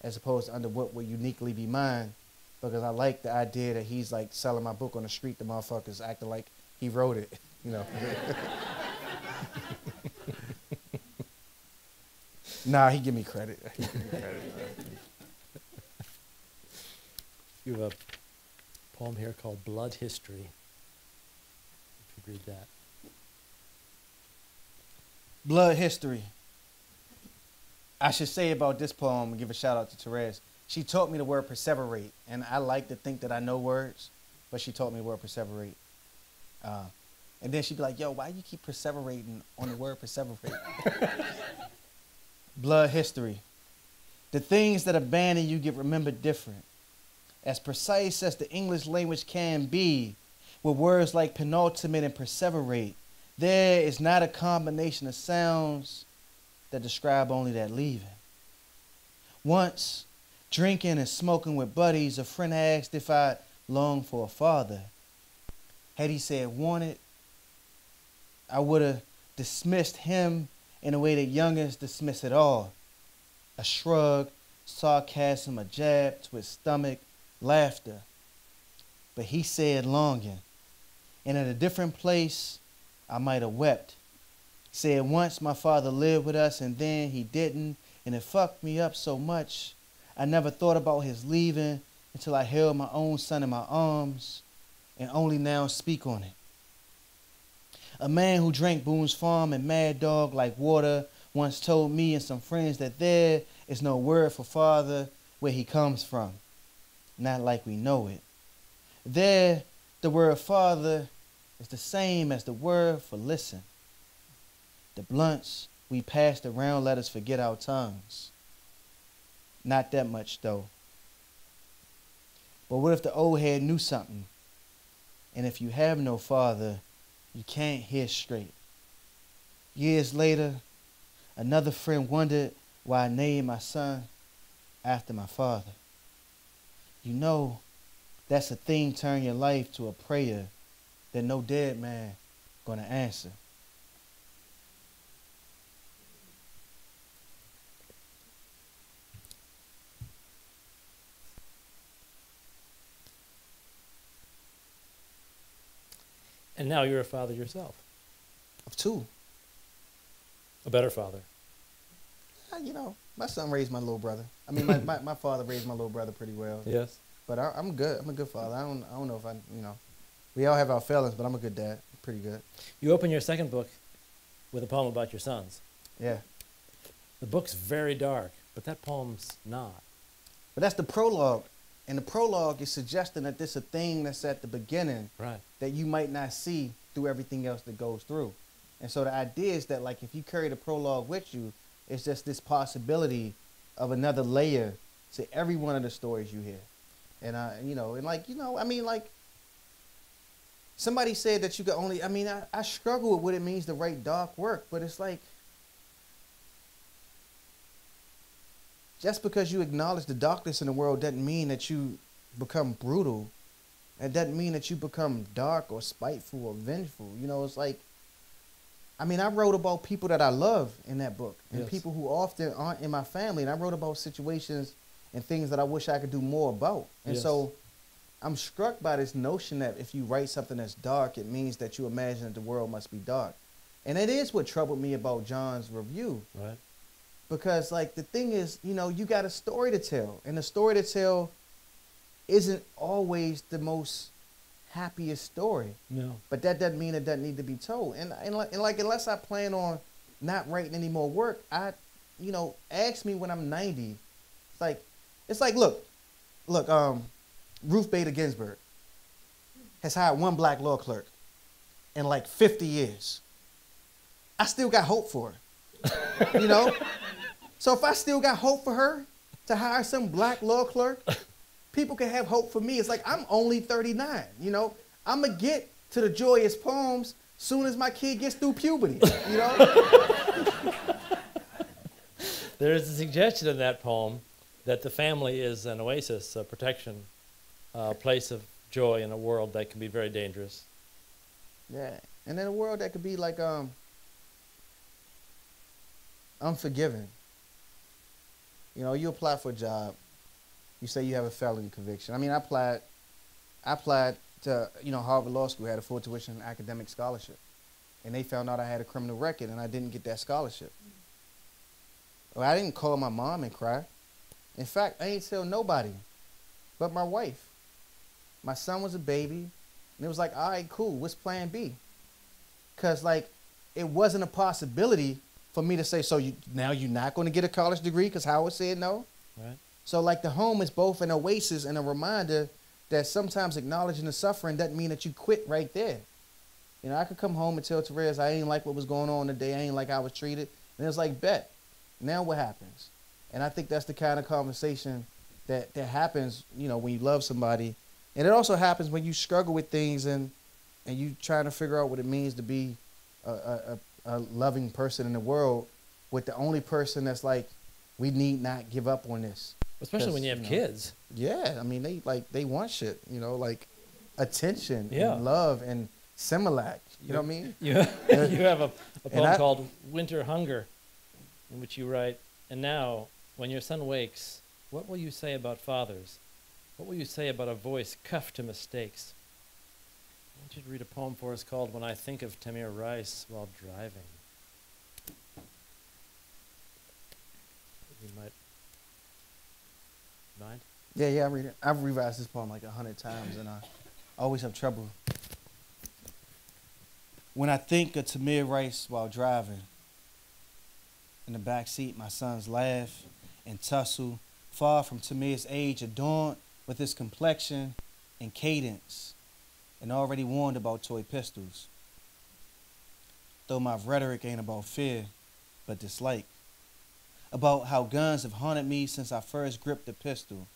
as opposed to under what would uniquely be mine because I like the idea that he's like selling my book on the street. The motherfuckers acting like he wrote it, you know. nah. He give me credit. You have a poem here called Blood History. If you read that. Blood history. I should say about this poem and give a shout out to Therese. She taught me the word perseverate, and I like to think that I know words, but she taught me the word perseverate. Uh, and then she'd be like, "Yo, why you keep perseverating on the word perseverate?" Blood history. The things that abandon you get remembered different. As precise as the English language can be, with words like penultimate and perseverate, there is not a combination of sounds that describe only that leaving. Once, drinking and smoking with buddies, a friend asked if I longed for a father. Had he said wanted, I would have dismissed him in a way that youngins dismiss it all. A shrug, sarcasm, a jab to his stomach, laughter. But he said longing. And at a different place, I might have wept. Said once my father lived with us and then he didn't, and it fucked me up so much. I never thought about his leaving until I held my own son in my arms and only now speak on it. A man who drank Boone's Farm and Mad Dog like water once told me and some friends that there is no word for father where he comes from, not like we know it. There, the word father is the same as the word for listen. The blunts we passed around let us forget our tongues. Not that much, though. But what if the old head knew something? And if you have no father, you can't hear straight. Years later, another friend wondered why I named my son after my father. You know, that's a thing turn your life to a prayer that no dead man gonna answer. And now you're a father yourself, Of two. a better father. Uh, You know, my son raised my little brother. I mean, my, my, my father raised my little brother pretty well. Yes. But I, I'm good. I'm a good father. I don't I don't know if I you know, we all have our failings, but I'm a good dad. Pretty good. You open your second book with a poem about your sons. Yeah. The book's very dark, but that poem's not. But that's the prologue, and the prologue is suggesting that this a thing that's at the beginning Right. that you might not see through everything else that goes through. And so the idea is that like if you carry the prologue with you, it's just this possibility of another layer to every one of the stories you hear. And I, you know, and like, you know, I mean like somebody said that you could only I mean, I, I struggle with what it means to write dark work, but it's like just because you acknowledge the darkness in the world doesn't mean that you become brutal it doesn't mean that you become dark or spiteful or vengeful. You know, it's like, I mean, I wrote about people that I love in that book and Yes. people who often aren't in my family. And I wrote about situations and things that I wish I could do more about. And Yes. so I'm struck by this notion that if you write something that's dark, it means that you imagine that the world must be dark. And it is what troubled me about John's review Right. because like the thing is you know you got a story to tell and the story to tell isn't always the most happiest story No. but that doesn't mean it doesn't need to be told and, and, like, and like unless i plan on not writing any more work i you know ask me when i'm 90 it's like it's like look look um ruth bader ginsburg has hired one black law clerk in like 50 years i still got hope for her you know so if I still got hope for her to hire some black law clerk, people can have hope for me. It's like I'm only 39. You know, I'm gonna get to the joyous poems soon as my kid gets through puberty. You know. There is a suggestion in that poem that the family is an oasis, a protection, a place of joy in a world that can be very dangerous. Yeah, and in a world that could be like um unforgiving. You know, you apply for a job, you say you have a felony conviction. I mean, I applied, I applied to you know Harvard Law School, had a full tuition academic scholarship, and they found out I had a criminal record and I didn't get that scholarship. Well, I didn't call my mom and cry. In fact, I ain't tell nobody, but my wife. My son was a baby, and it was like, all right, cool. What's Plan B? Cause like, it wasn't a possibility for me to say, so you now you're not going to get a college degree because Howard said no. Right. So like the home is both an oasis and a reminder that sometimes acknowledging the suffering doesn't mean that you quit right there. You know, I could come home and tell Therese I ain't like what was going on today. I ain't like I was treated. And it's like, bet. Now what happens? And I think that's the kind of conversation that, that happens, you know, when you love somebody. And it also happens when you struggle with things and and you trying to figure out what it means to be a, a, a loving person in the world with the only person that's like, we need not give up on this. Especially when you have you know, kids. Yeah, I mean they like they want shit, you know, like attention Yeah. and love and Similac. You know what I mean? You, you have a, a poem I- called Winter Hunger, in which you write, And now, when your son wakes, what will you say about fathers? What will you say about a voice cuffed to mistakes? I want you to read a poem for us called When I Think of Tamir Rice While Driving. You might mind? Yeah, yeah, I read it. I've revised this poem like a hundred times and I always have trouble. When I think of Tamir Rice while driving, in the back seat, my sons laugh and tussle, far from Tamir's age, adorned with his complexion and cadence, and already warned about toy pistols. Though my rhetoric ain't about fear, but dislike. About how guns have haunted me since I first gripped the pistol.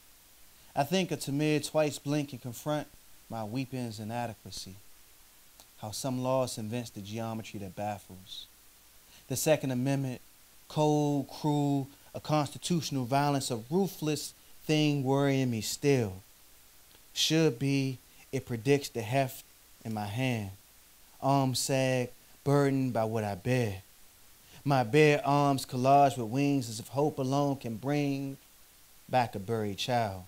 I think of Tamir twice blink and confront my weeping's inadequacy. How some laws invents the geometry that baffles. The Second Amendment, cold, cruel, a constitutional violence, of ruthless thing worrying me still. Should be, it predicts the heft in my hand. Arms sag, burdened by what I bear. My bare arms collage with wings as if hope alone can bring back a buried child.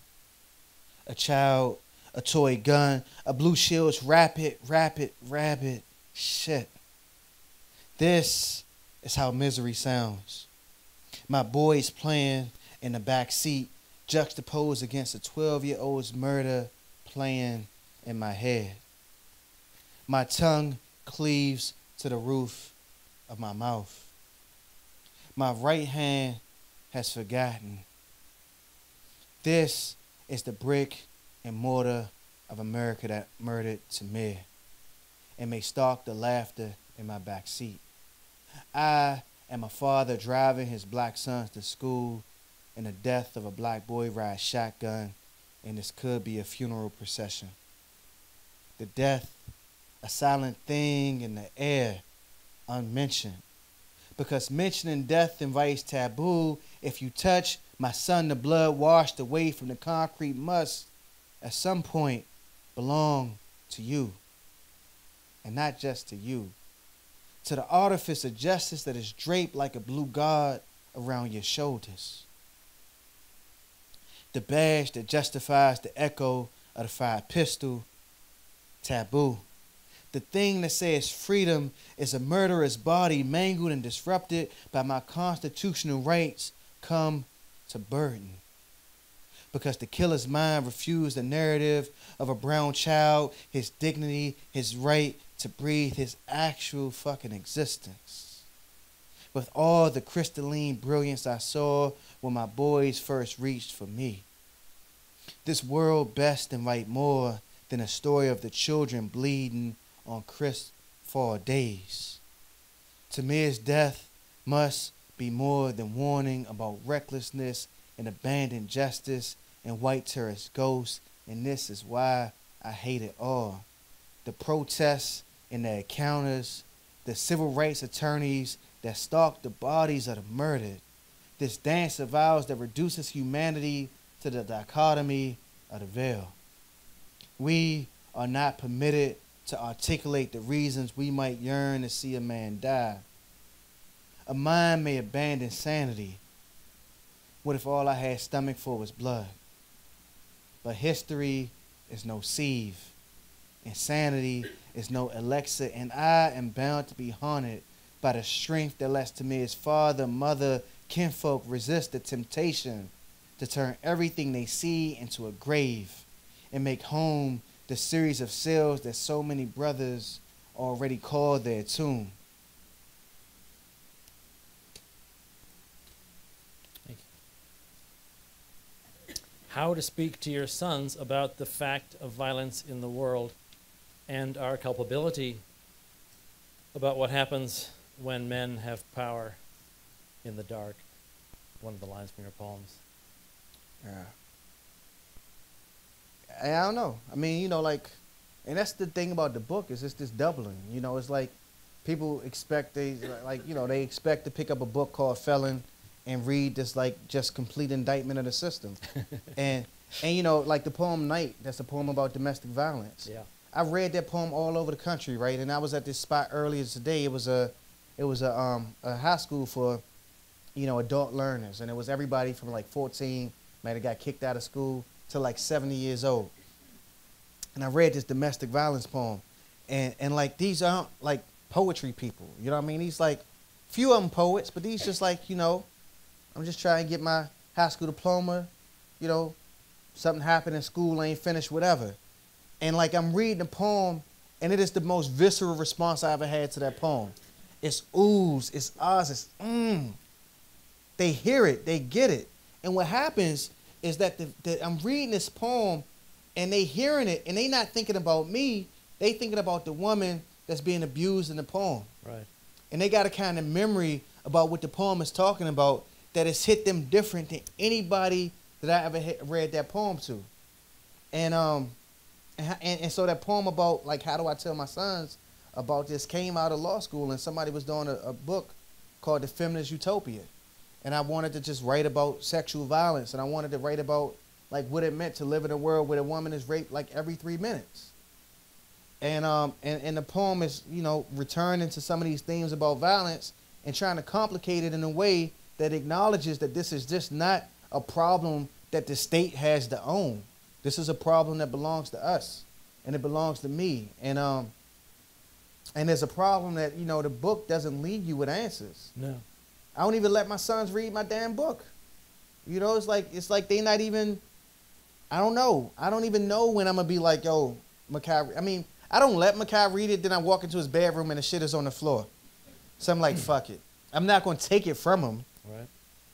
A child, a toy gun, a blue shield's rapid, rapid, rapid shit. This is how misery sounds. My boys playing in the back seat, juxtaposed against a 12 year old's murder playing in my head. My tongue cleaves to the roof of my mouth. My right hand has forgotten. This is the brick and mortar of America that murdered Tamir and may stalk the laughter in my back seat. I am a father driving his black sons to school, and the death of a black boy rides shotgun, and this could be a funeral procession. The death, a silent thing in the air, unmentioned. Because mentioning death invites taboo. If you touch my son, the blood washed away from the concrete must at some point belong to you. And not just to you. To the artifice of justice that is draped like a blue guard around your shoulders. The badge that justifies the echo of the fired pistol. Taboo. The thing that says freedom is a murderous body mangled and disrupted by my constitutional rights come to burden. Because the killer's mind refused the narrative of a brown child, his dignity, his right to breathe his actual fucking existence. With all the crystalline brilliance I saw when my boys first reached for me. This world best invite more than a story of the children bleeding on crisp fall days. Tamir's death must be more than warning about recklessness and abandoned justice and white terrorist ghosts, and this is why I hate it all. The protests and the encounters, the civil rights attorneys that stalk the bodies of the murdered, this dance of ours that reduces humanity to the dichotomy of the veil. We are not permitted to articulate the reasons we might yearn to see a man die. A mind may abandon sanity. What if all I had stomach for was blood? But history is no sieve. Insanity is no elixir, and I am bound to be haunted by the strength that lets to me his father, mother, kinfolk resist the temptation to turn everything they see into a grave and make home the series of cells that so many brothers already call their tomb. how to speak to your sons about the fact of violence in the world and our culpability about what happens when men have power in the dark. One of the lines from your poems. Yeah. I I don't know. I mean, you know, like, and that's the thing about the book is it's this doubling. You know, it's like people expect they like you know they expect to pick up a book called Felon and read this like just complete indictment of the system, and and you know like the poem Night. That's a poem about domestic violence. Yeah. I read that poem all over the country, right? And I was at this spot earlier today. It was a, it was a um a high school for, you know, adult learners, and it was everybody from like 14, might have got kicked out of school to like 70 years old. And I read this domestic violence poem, and and like these aren't like poetry people, you know what I mean? These like, few of them poets, but these just like you know, I'm just trying to get my high school diploma, you know, something happened in school, I ain't finished, whatever and like I'm reading the poem, and it is the most visceral response I ever had to that poem. It's oohs, it's ahs, it's mmm. They hear it, they get it, and what happens is that the, the, I'm reading this poem, and they hearing it, and they not thinking about me. They thinking about the woman that's being abused in the poem, Right. and they got a kind of memory about what the poem is talking about that has hit them different than anybody that I ever hit, read that poem to, and um and, and, so that poem about like how do I tell my sons about this came out of law school and somebody was doing a, a book called The Feminist Utopia. And I wanted to just write about sexual violence and I wanted to write about like what it meant to live in a world where a woman is raped like every three minutes. And um and, and the poem is, you know, returning to some of these themes about violence and trying to complicate it in a way that acknowledges that this is just not a problem that the state has to own. This is a problem that belongs to us, and it belongs to me. And um, and there's a problem that you know the book doesn't leave you with answers. No. I don't even let my sons read my damn book. You know, it's like it's like they not even. I don't know. I don't even know when I'm gonna be like, yo, Makai. I mean, I don't let Makai read it. Then I walk into his bedroom and the shit is on the floor. So I'm like, hmm. fuck it. I'm not gonna take it from him. Right.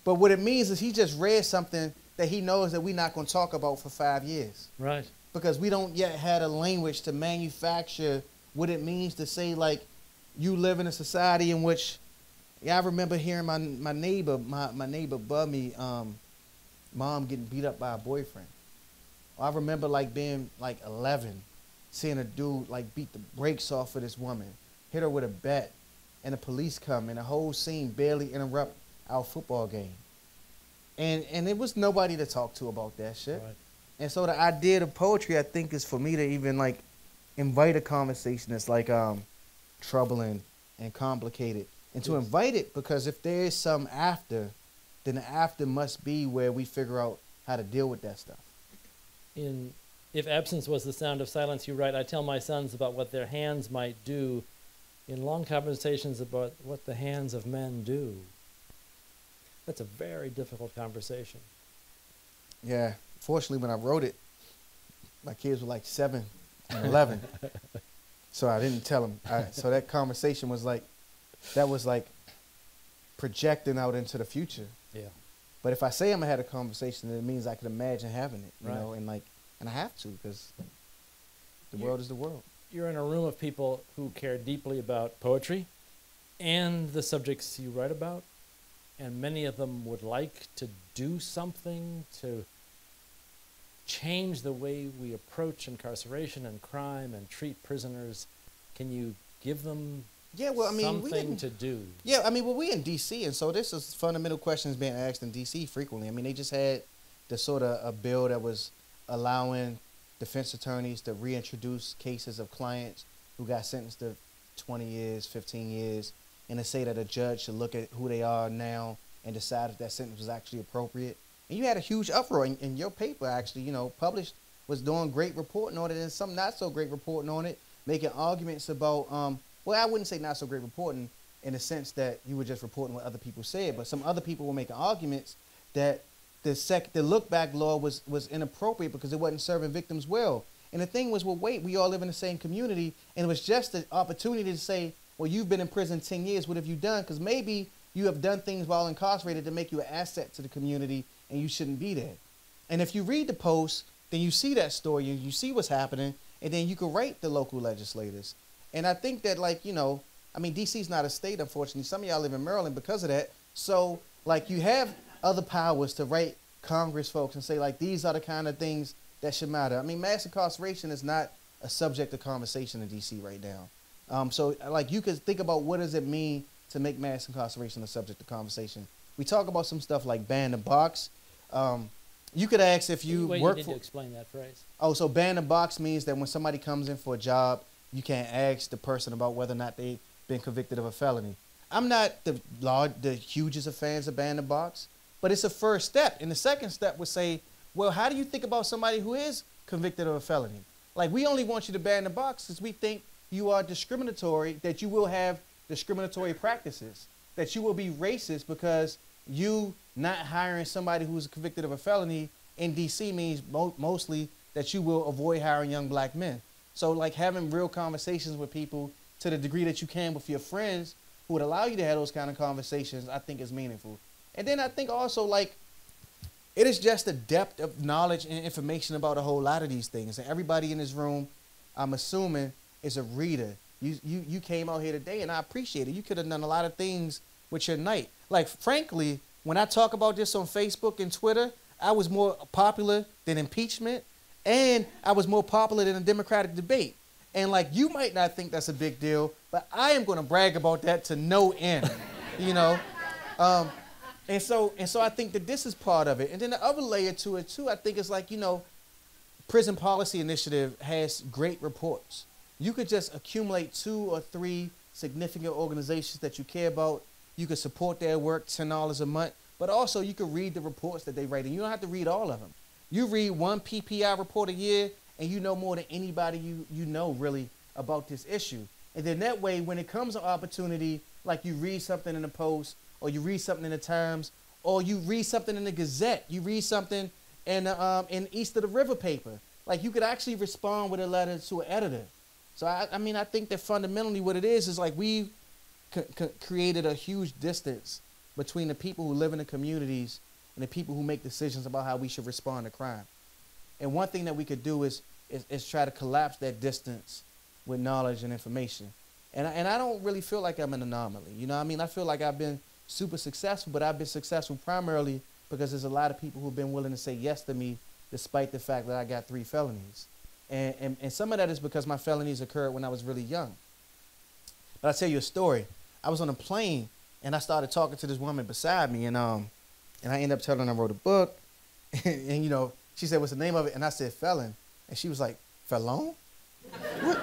But what it means is he just read something that he knows that we're not going to talk about for five years Right. because we don't yet had a language to manufacture what it means to say like you live in a society in which yeah, I remember hearing my my neighbor my, my neighbor above me um mom getting beat up by a boyfriend. I remember like being like 11 seeing a dude like beat the brakes off of this woman, hit her with a bat and the police come and the whole scene barely interrupt our football game. And and it was nobody to talk to about that shit. Right. And so the idea of poetry, I think, is for me to even like invite a conversation that's like um troubling and complicated, and to Yes. invite it because if there is some after, then the after must be where we figure out how to deal with that stuff. In If Absence Was the Sound of Silence, you write, I tell my sons about what their hands might do in long conversations about what the hands of men do. That's a very difficult conversation. Yeah. Fortunately, when I wrote it, my kids were like seven and eleven, so I didn't tell them. I, so that conversation was like, that was like projecting out into the future. Yeah. But if I say I'm gonna have a conversation, then it means I can imagine having it, you Right. know, and like, and I have to because the You- world is the world. You're in a room of people who care deeply about poetry and the subjects you write about. and many of them would like to do something to change the way we approach incarceration and crime and treat prisoners. Can you give them Yeah, well, I mean, we something didn't. to do? Yeah, I mean, well, we in D.C. and so this is fundamental questions being asked in D.C. frequently. I mean, they just had the sort of a bill that was allowing defense attorneys to reintroduce cases of clients who got sentenced to 20 years, 15 years, and to say that a judge should look at who they are now and decide if that sentence was actually appropriate. And you had a huge uproar in, in your paper, actually, you know, published was doing great reporting on it and some not so great reporting on it, making arguments about, um, well, I wouldn't say not so great reporting in the sense that you were just reporting what other people said, but some other people were making arguments that the sec the look back law was was inappropriate because it wasn't serving victims well. And the thing was, well, wait, we all live in the same community, and it was just an opportunity to say, well, you've been in prison ten years. What have you done? Because maybe you have done things while incarcerated to make you an asset to the community, and you shouldn't be there. And if you read the post, then you see that story, and you see what's happening, and then you can write the local legislators. And I think that, like, you know, I mean, DC's not a state, unfortunately. Some of y'all live in Maryland because of that. So, like, you have other powers to write Congress folks and say, like, these are the kind of things that should matter. I mean, mass incarceration is not a subject of conversation in DC right now. Um, so, like, you could think about what does it mean to make mass incarceration a subject of conversation. We talk about some stuff like ban the box. Um, you could ask if you Wait, work you need for. to explain that phrase. Oh, so ban the box means that when somebody comes in for a job, you can't ask the person about whether or not they've been convicted of a felony. I'm not the large, the hugest of fans of ban the box, but it's a first step. And the second step would say, well, how do you think about somebody who is convicted of a felony? Like, we only want you to ban the box because we think you are discriminatory, that you will have discriminatory practices, that you will be racist because you not hiring somebody who's convicted of a felony in DC means mo- mostly that you will avoid hiring young black men. So, like having real conversations with people to the degree that you can with your friends who would allow you to have those kind of conversations, I think is meaningful. And then I think also like it is just the depth of knowledge and information about a whole lot of these things. And everybody in this room, I'm assuming, is a reader. You you you came out here today, and I appreciate it. You could have done a lot of things with your night. Like frankly, when I talk about this on Facebook and Twitter, I was more popular than impeachment, and I was more popular than a Democratic debate. And like you might not think that's a big deal, but I am going to brag about that to no end. you know. Um, and so and so I think that this is part of it. And then the other layer to it too, I think is like, you know, Prison Policy Initiative has great reports. You could just accumulate two or three significant organizations that you care about. You could support their work, ten dollars a month, but also you could read the reports that they write, and you don't have to read all of them. You read one PPI report a year, and you know more than anybody you you know really about this issue. And then that way, when it comes to opportunity, like you read something in the Post, or you read something in the Times, or you read something in the Gazette, you read something in the, um, in East of the River paper, like you could actually respond with a letter to an editor. So I, I mean, I think that fundamentally what it is is like we c- c- created a huge distance between the people who live in the communities and the people who make decisions about how we should respond to crime. And one thing that we could do is, is, is try to collapse that distance with knowledge and information. And I, and I don't really feel like I'm an anomaly. You know I mean? I feel like I've been super successful, but I've been successful primarily because there's a lot of people who've been willing to say yes to me despite the fact that I got three felonies. And, and, and some of that is because my felonies occurred when I was really young. But I'll tell you a story. I was on a plane and I started talking to this woman beside me and um and I ended up telling her I wrote a book and, and, you know, she said, What's the name of it? And I said felon. And she was like, Felon? What?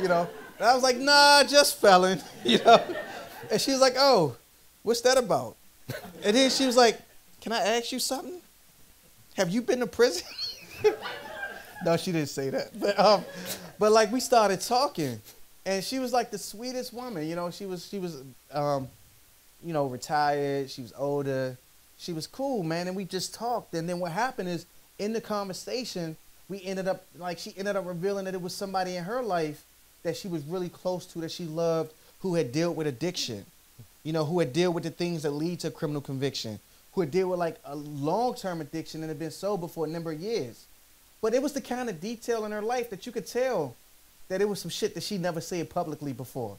you know? And I was like, nah, just felon, you know? And she was like, Oh, what's that about? And then she was like, Can I ask you something? Have you been to prison? no, she didn't say that. But um, but like we started talking, and she was like the sweetest woman. You know, she was she was um, you know, retired. She was older. She was cool, man. And we just talked. And then what happened is in the conversation, we ended up like she ended up revealing that it was somebody in her life that she was really close to, that she loved, who had dealt with addiction. You know, who had dealt with the things that lead to criminal conviction, who had dealt with like a long term addiction and had been sober for a number of years. But it was the kind of detail in her life that you could tell that it was some shit that she never said publicly before.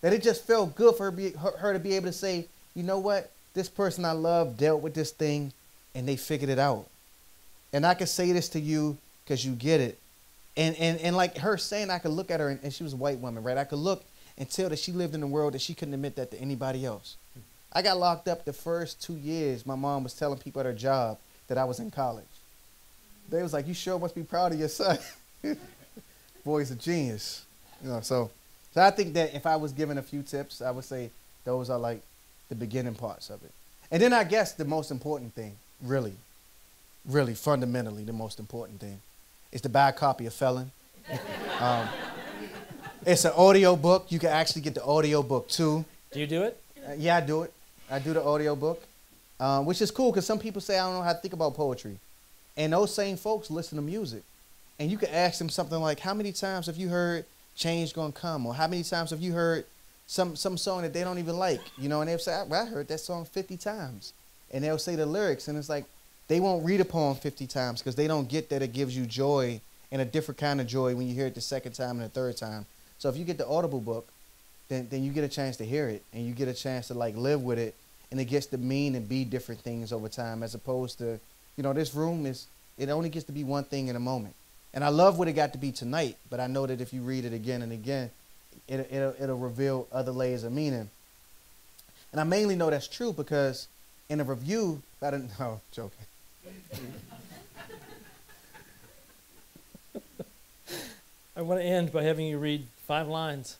That it just felt good for her, be, her, her to be able to say, you know what? This person I love dealt with this thing and they figured it out. And I can say this to you because you get it. And, and and like her saying, I could look at her and, and she was a white woman, right? I could look and tell that she lived in a world that she couldn't admit that to anybody else. I got locked up the first two years. My mom was telling people at her job that I was in college. They was like, "You sure must be proud of your son. Boy's a genius." You know, so so I think that if I was given a few tips, I would say those are like the beginning parts of it. And then I guess the most important thing, really, really fundamentally, the most important thing is to buy a copy of Felon. um, it's an audio book. You can actually get the audio book too. Do you do it? Uh, yeah, I do it. I do the audio book, um, which is cool because some people say I don't know how to think about poetry, and those same folks listen to music, and you can ask them something like, "How many times have you heard change gonna come?" or "How many times have you heard some some song that they don't even like?" You know, and they'll say, "Well, I heard that song 50 times," and they'll say the lyrics, and it's like they won't read a poem 50 times because they don't get that it gives you joy and a different kind of joy when you hear it the second time and the third time. So if you get the Audible book, then then you get a chance to hear it and you get a chance to like live with it and it gets to mean and be different things over time as opposed to you know this room is it only gets to be one thing in a moment and i love what it got to be tonight but i know that if you read it again and again it, it'll, it'll reveal other layers of meaning and i mainly know that's true because in a review i didn't no joking I want to end by having you read five lines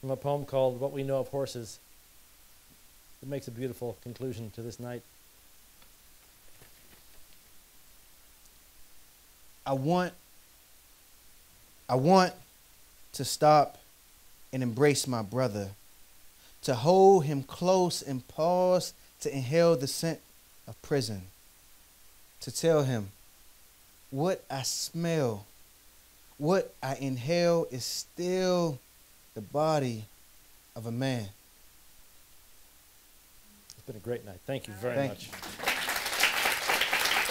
from a poem called What We Know of Horses. It makes a beautiful conclusion to this night. I want I want to stop and embrace my brother, to hold him close and pause to inhale the scent of prison, to tell him what I smell, what I inhale is still the body of a man. It's been a great night. Thank you very Thank much. you.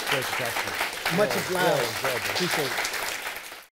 Great to talk to you. Much Really, obliged. Appreciate it.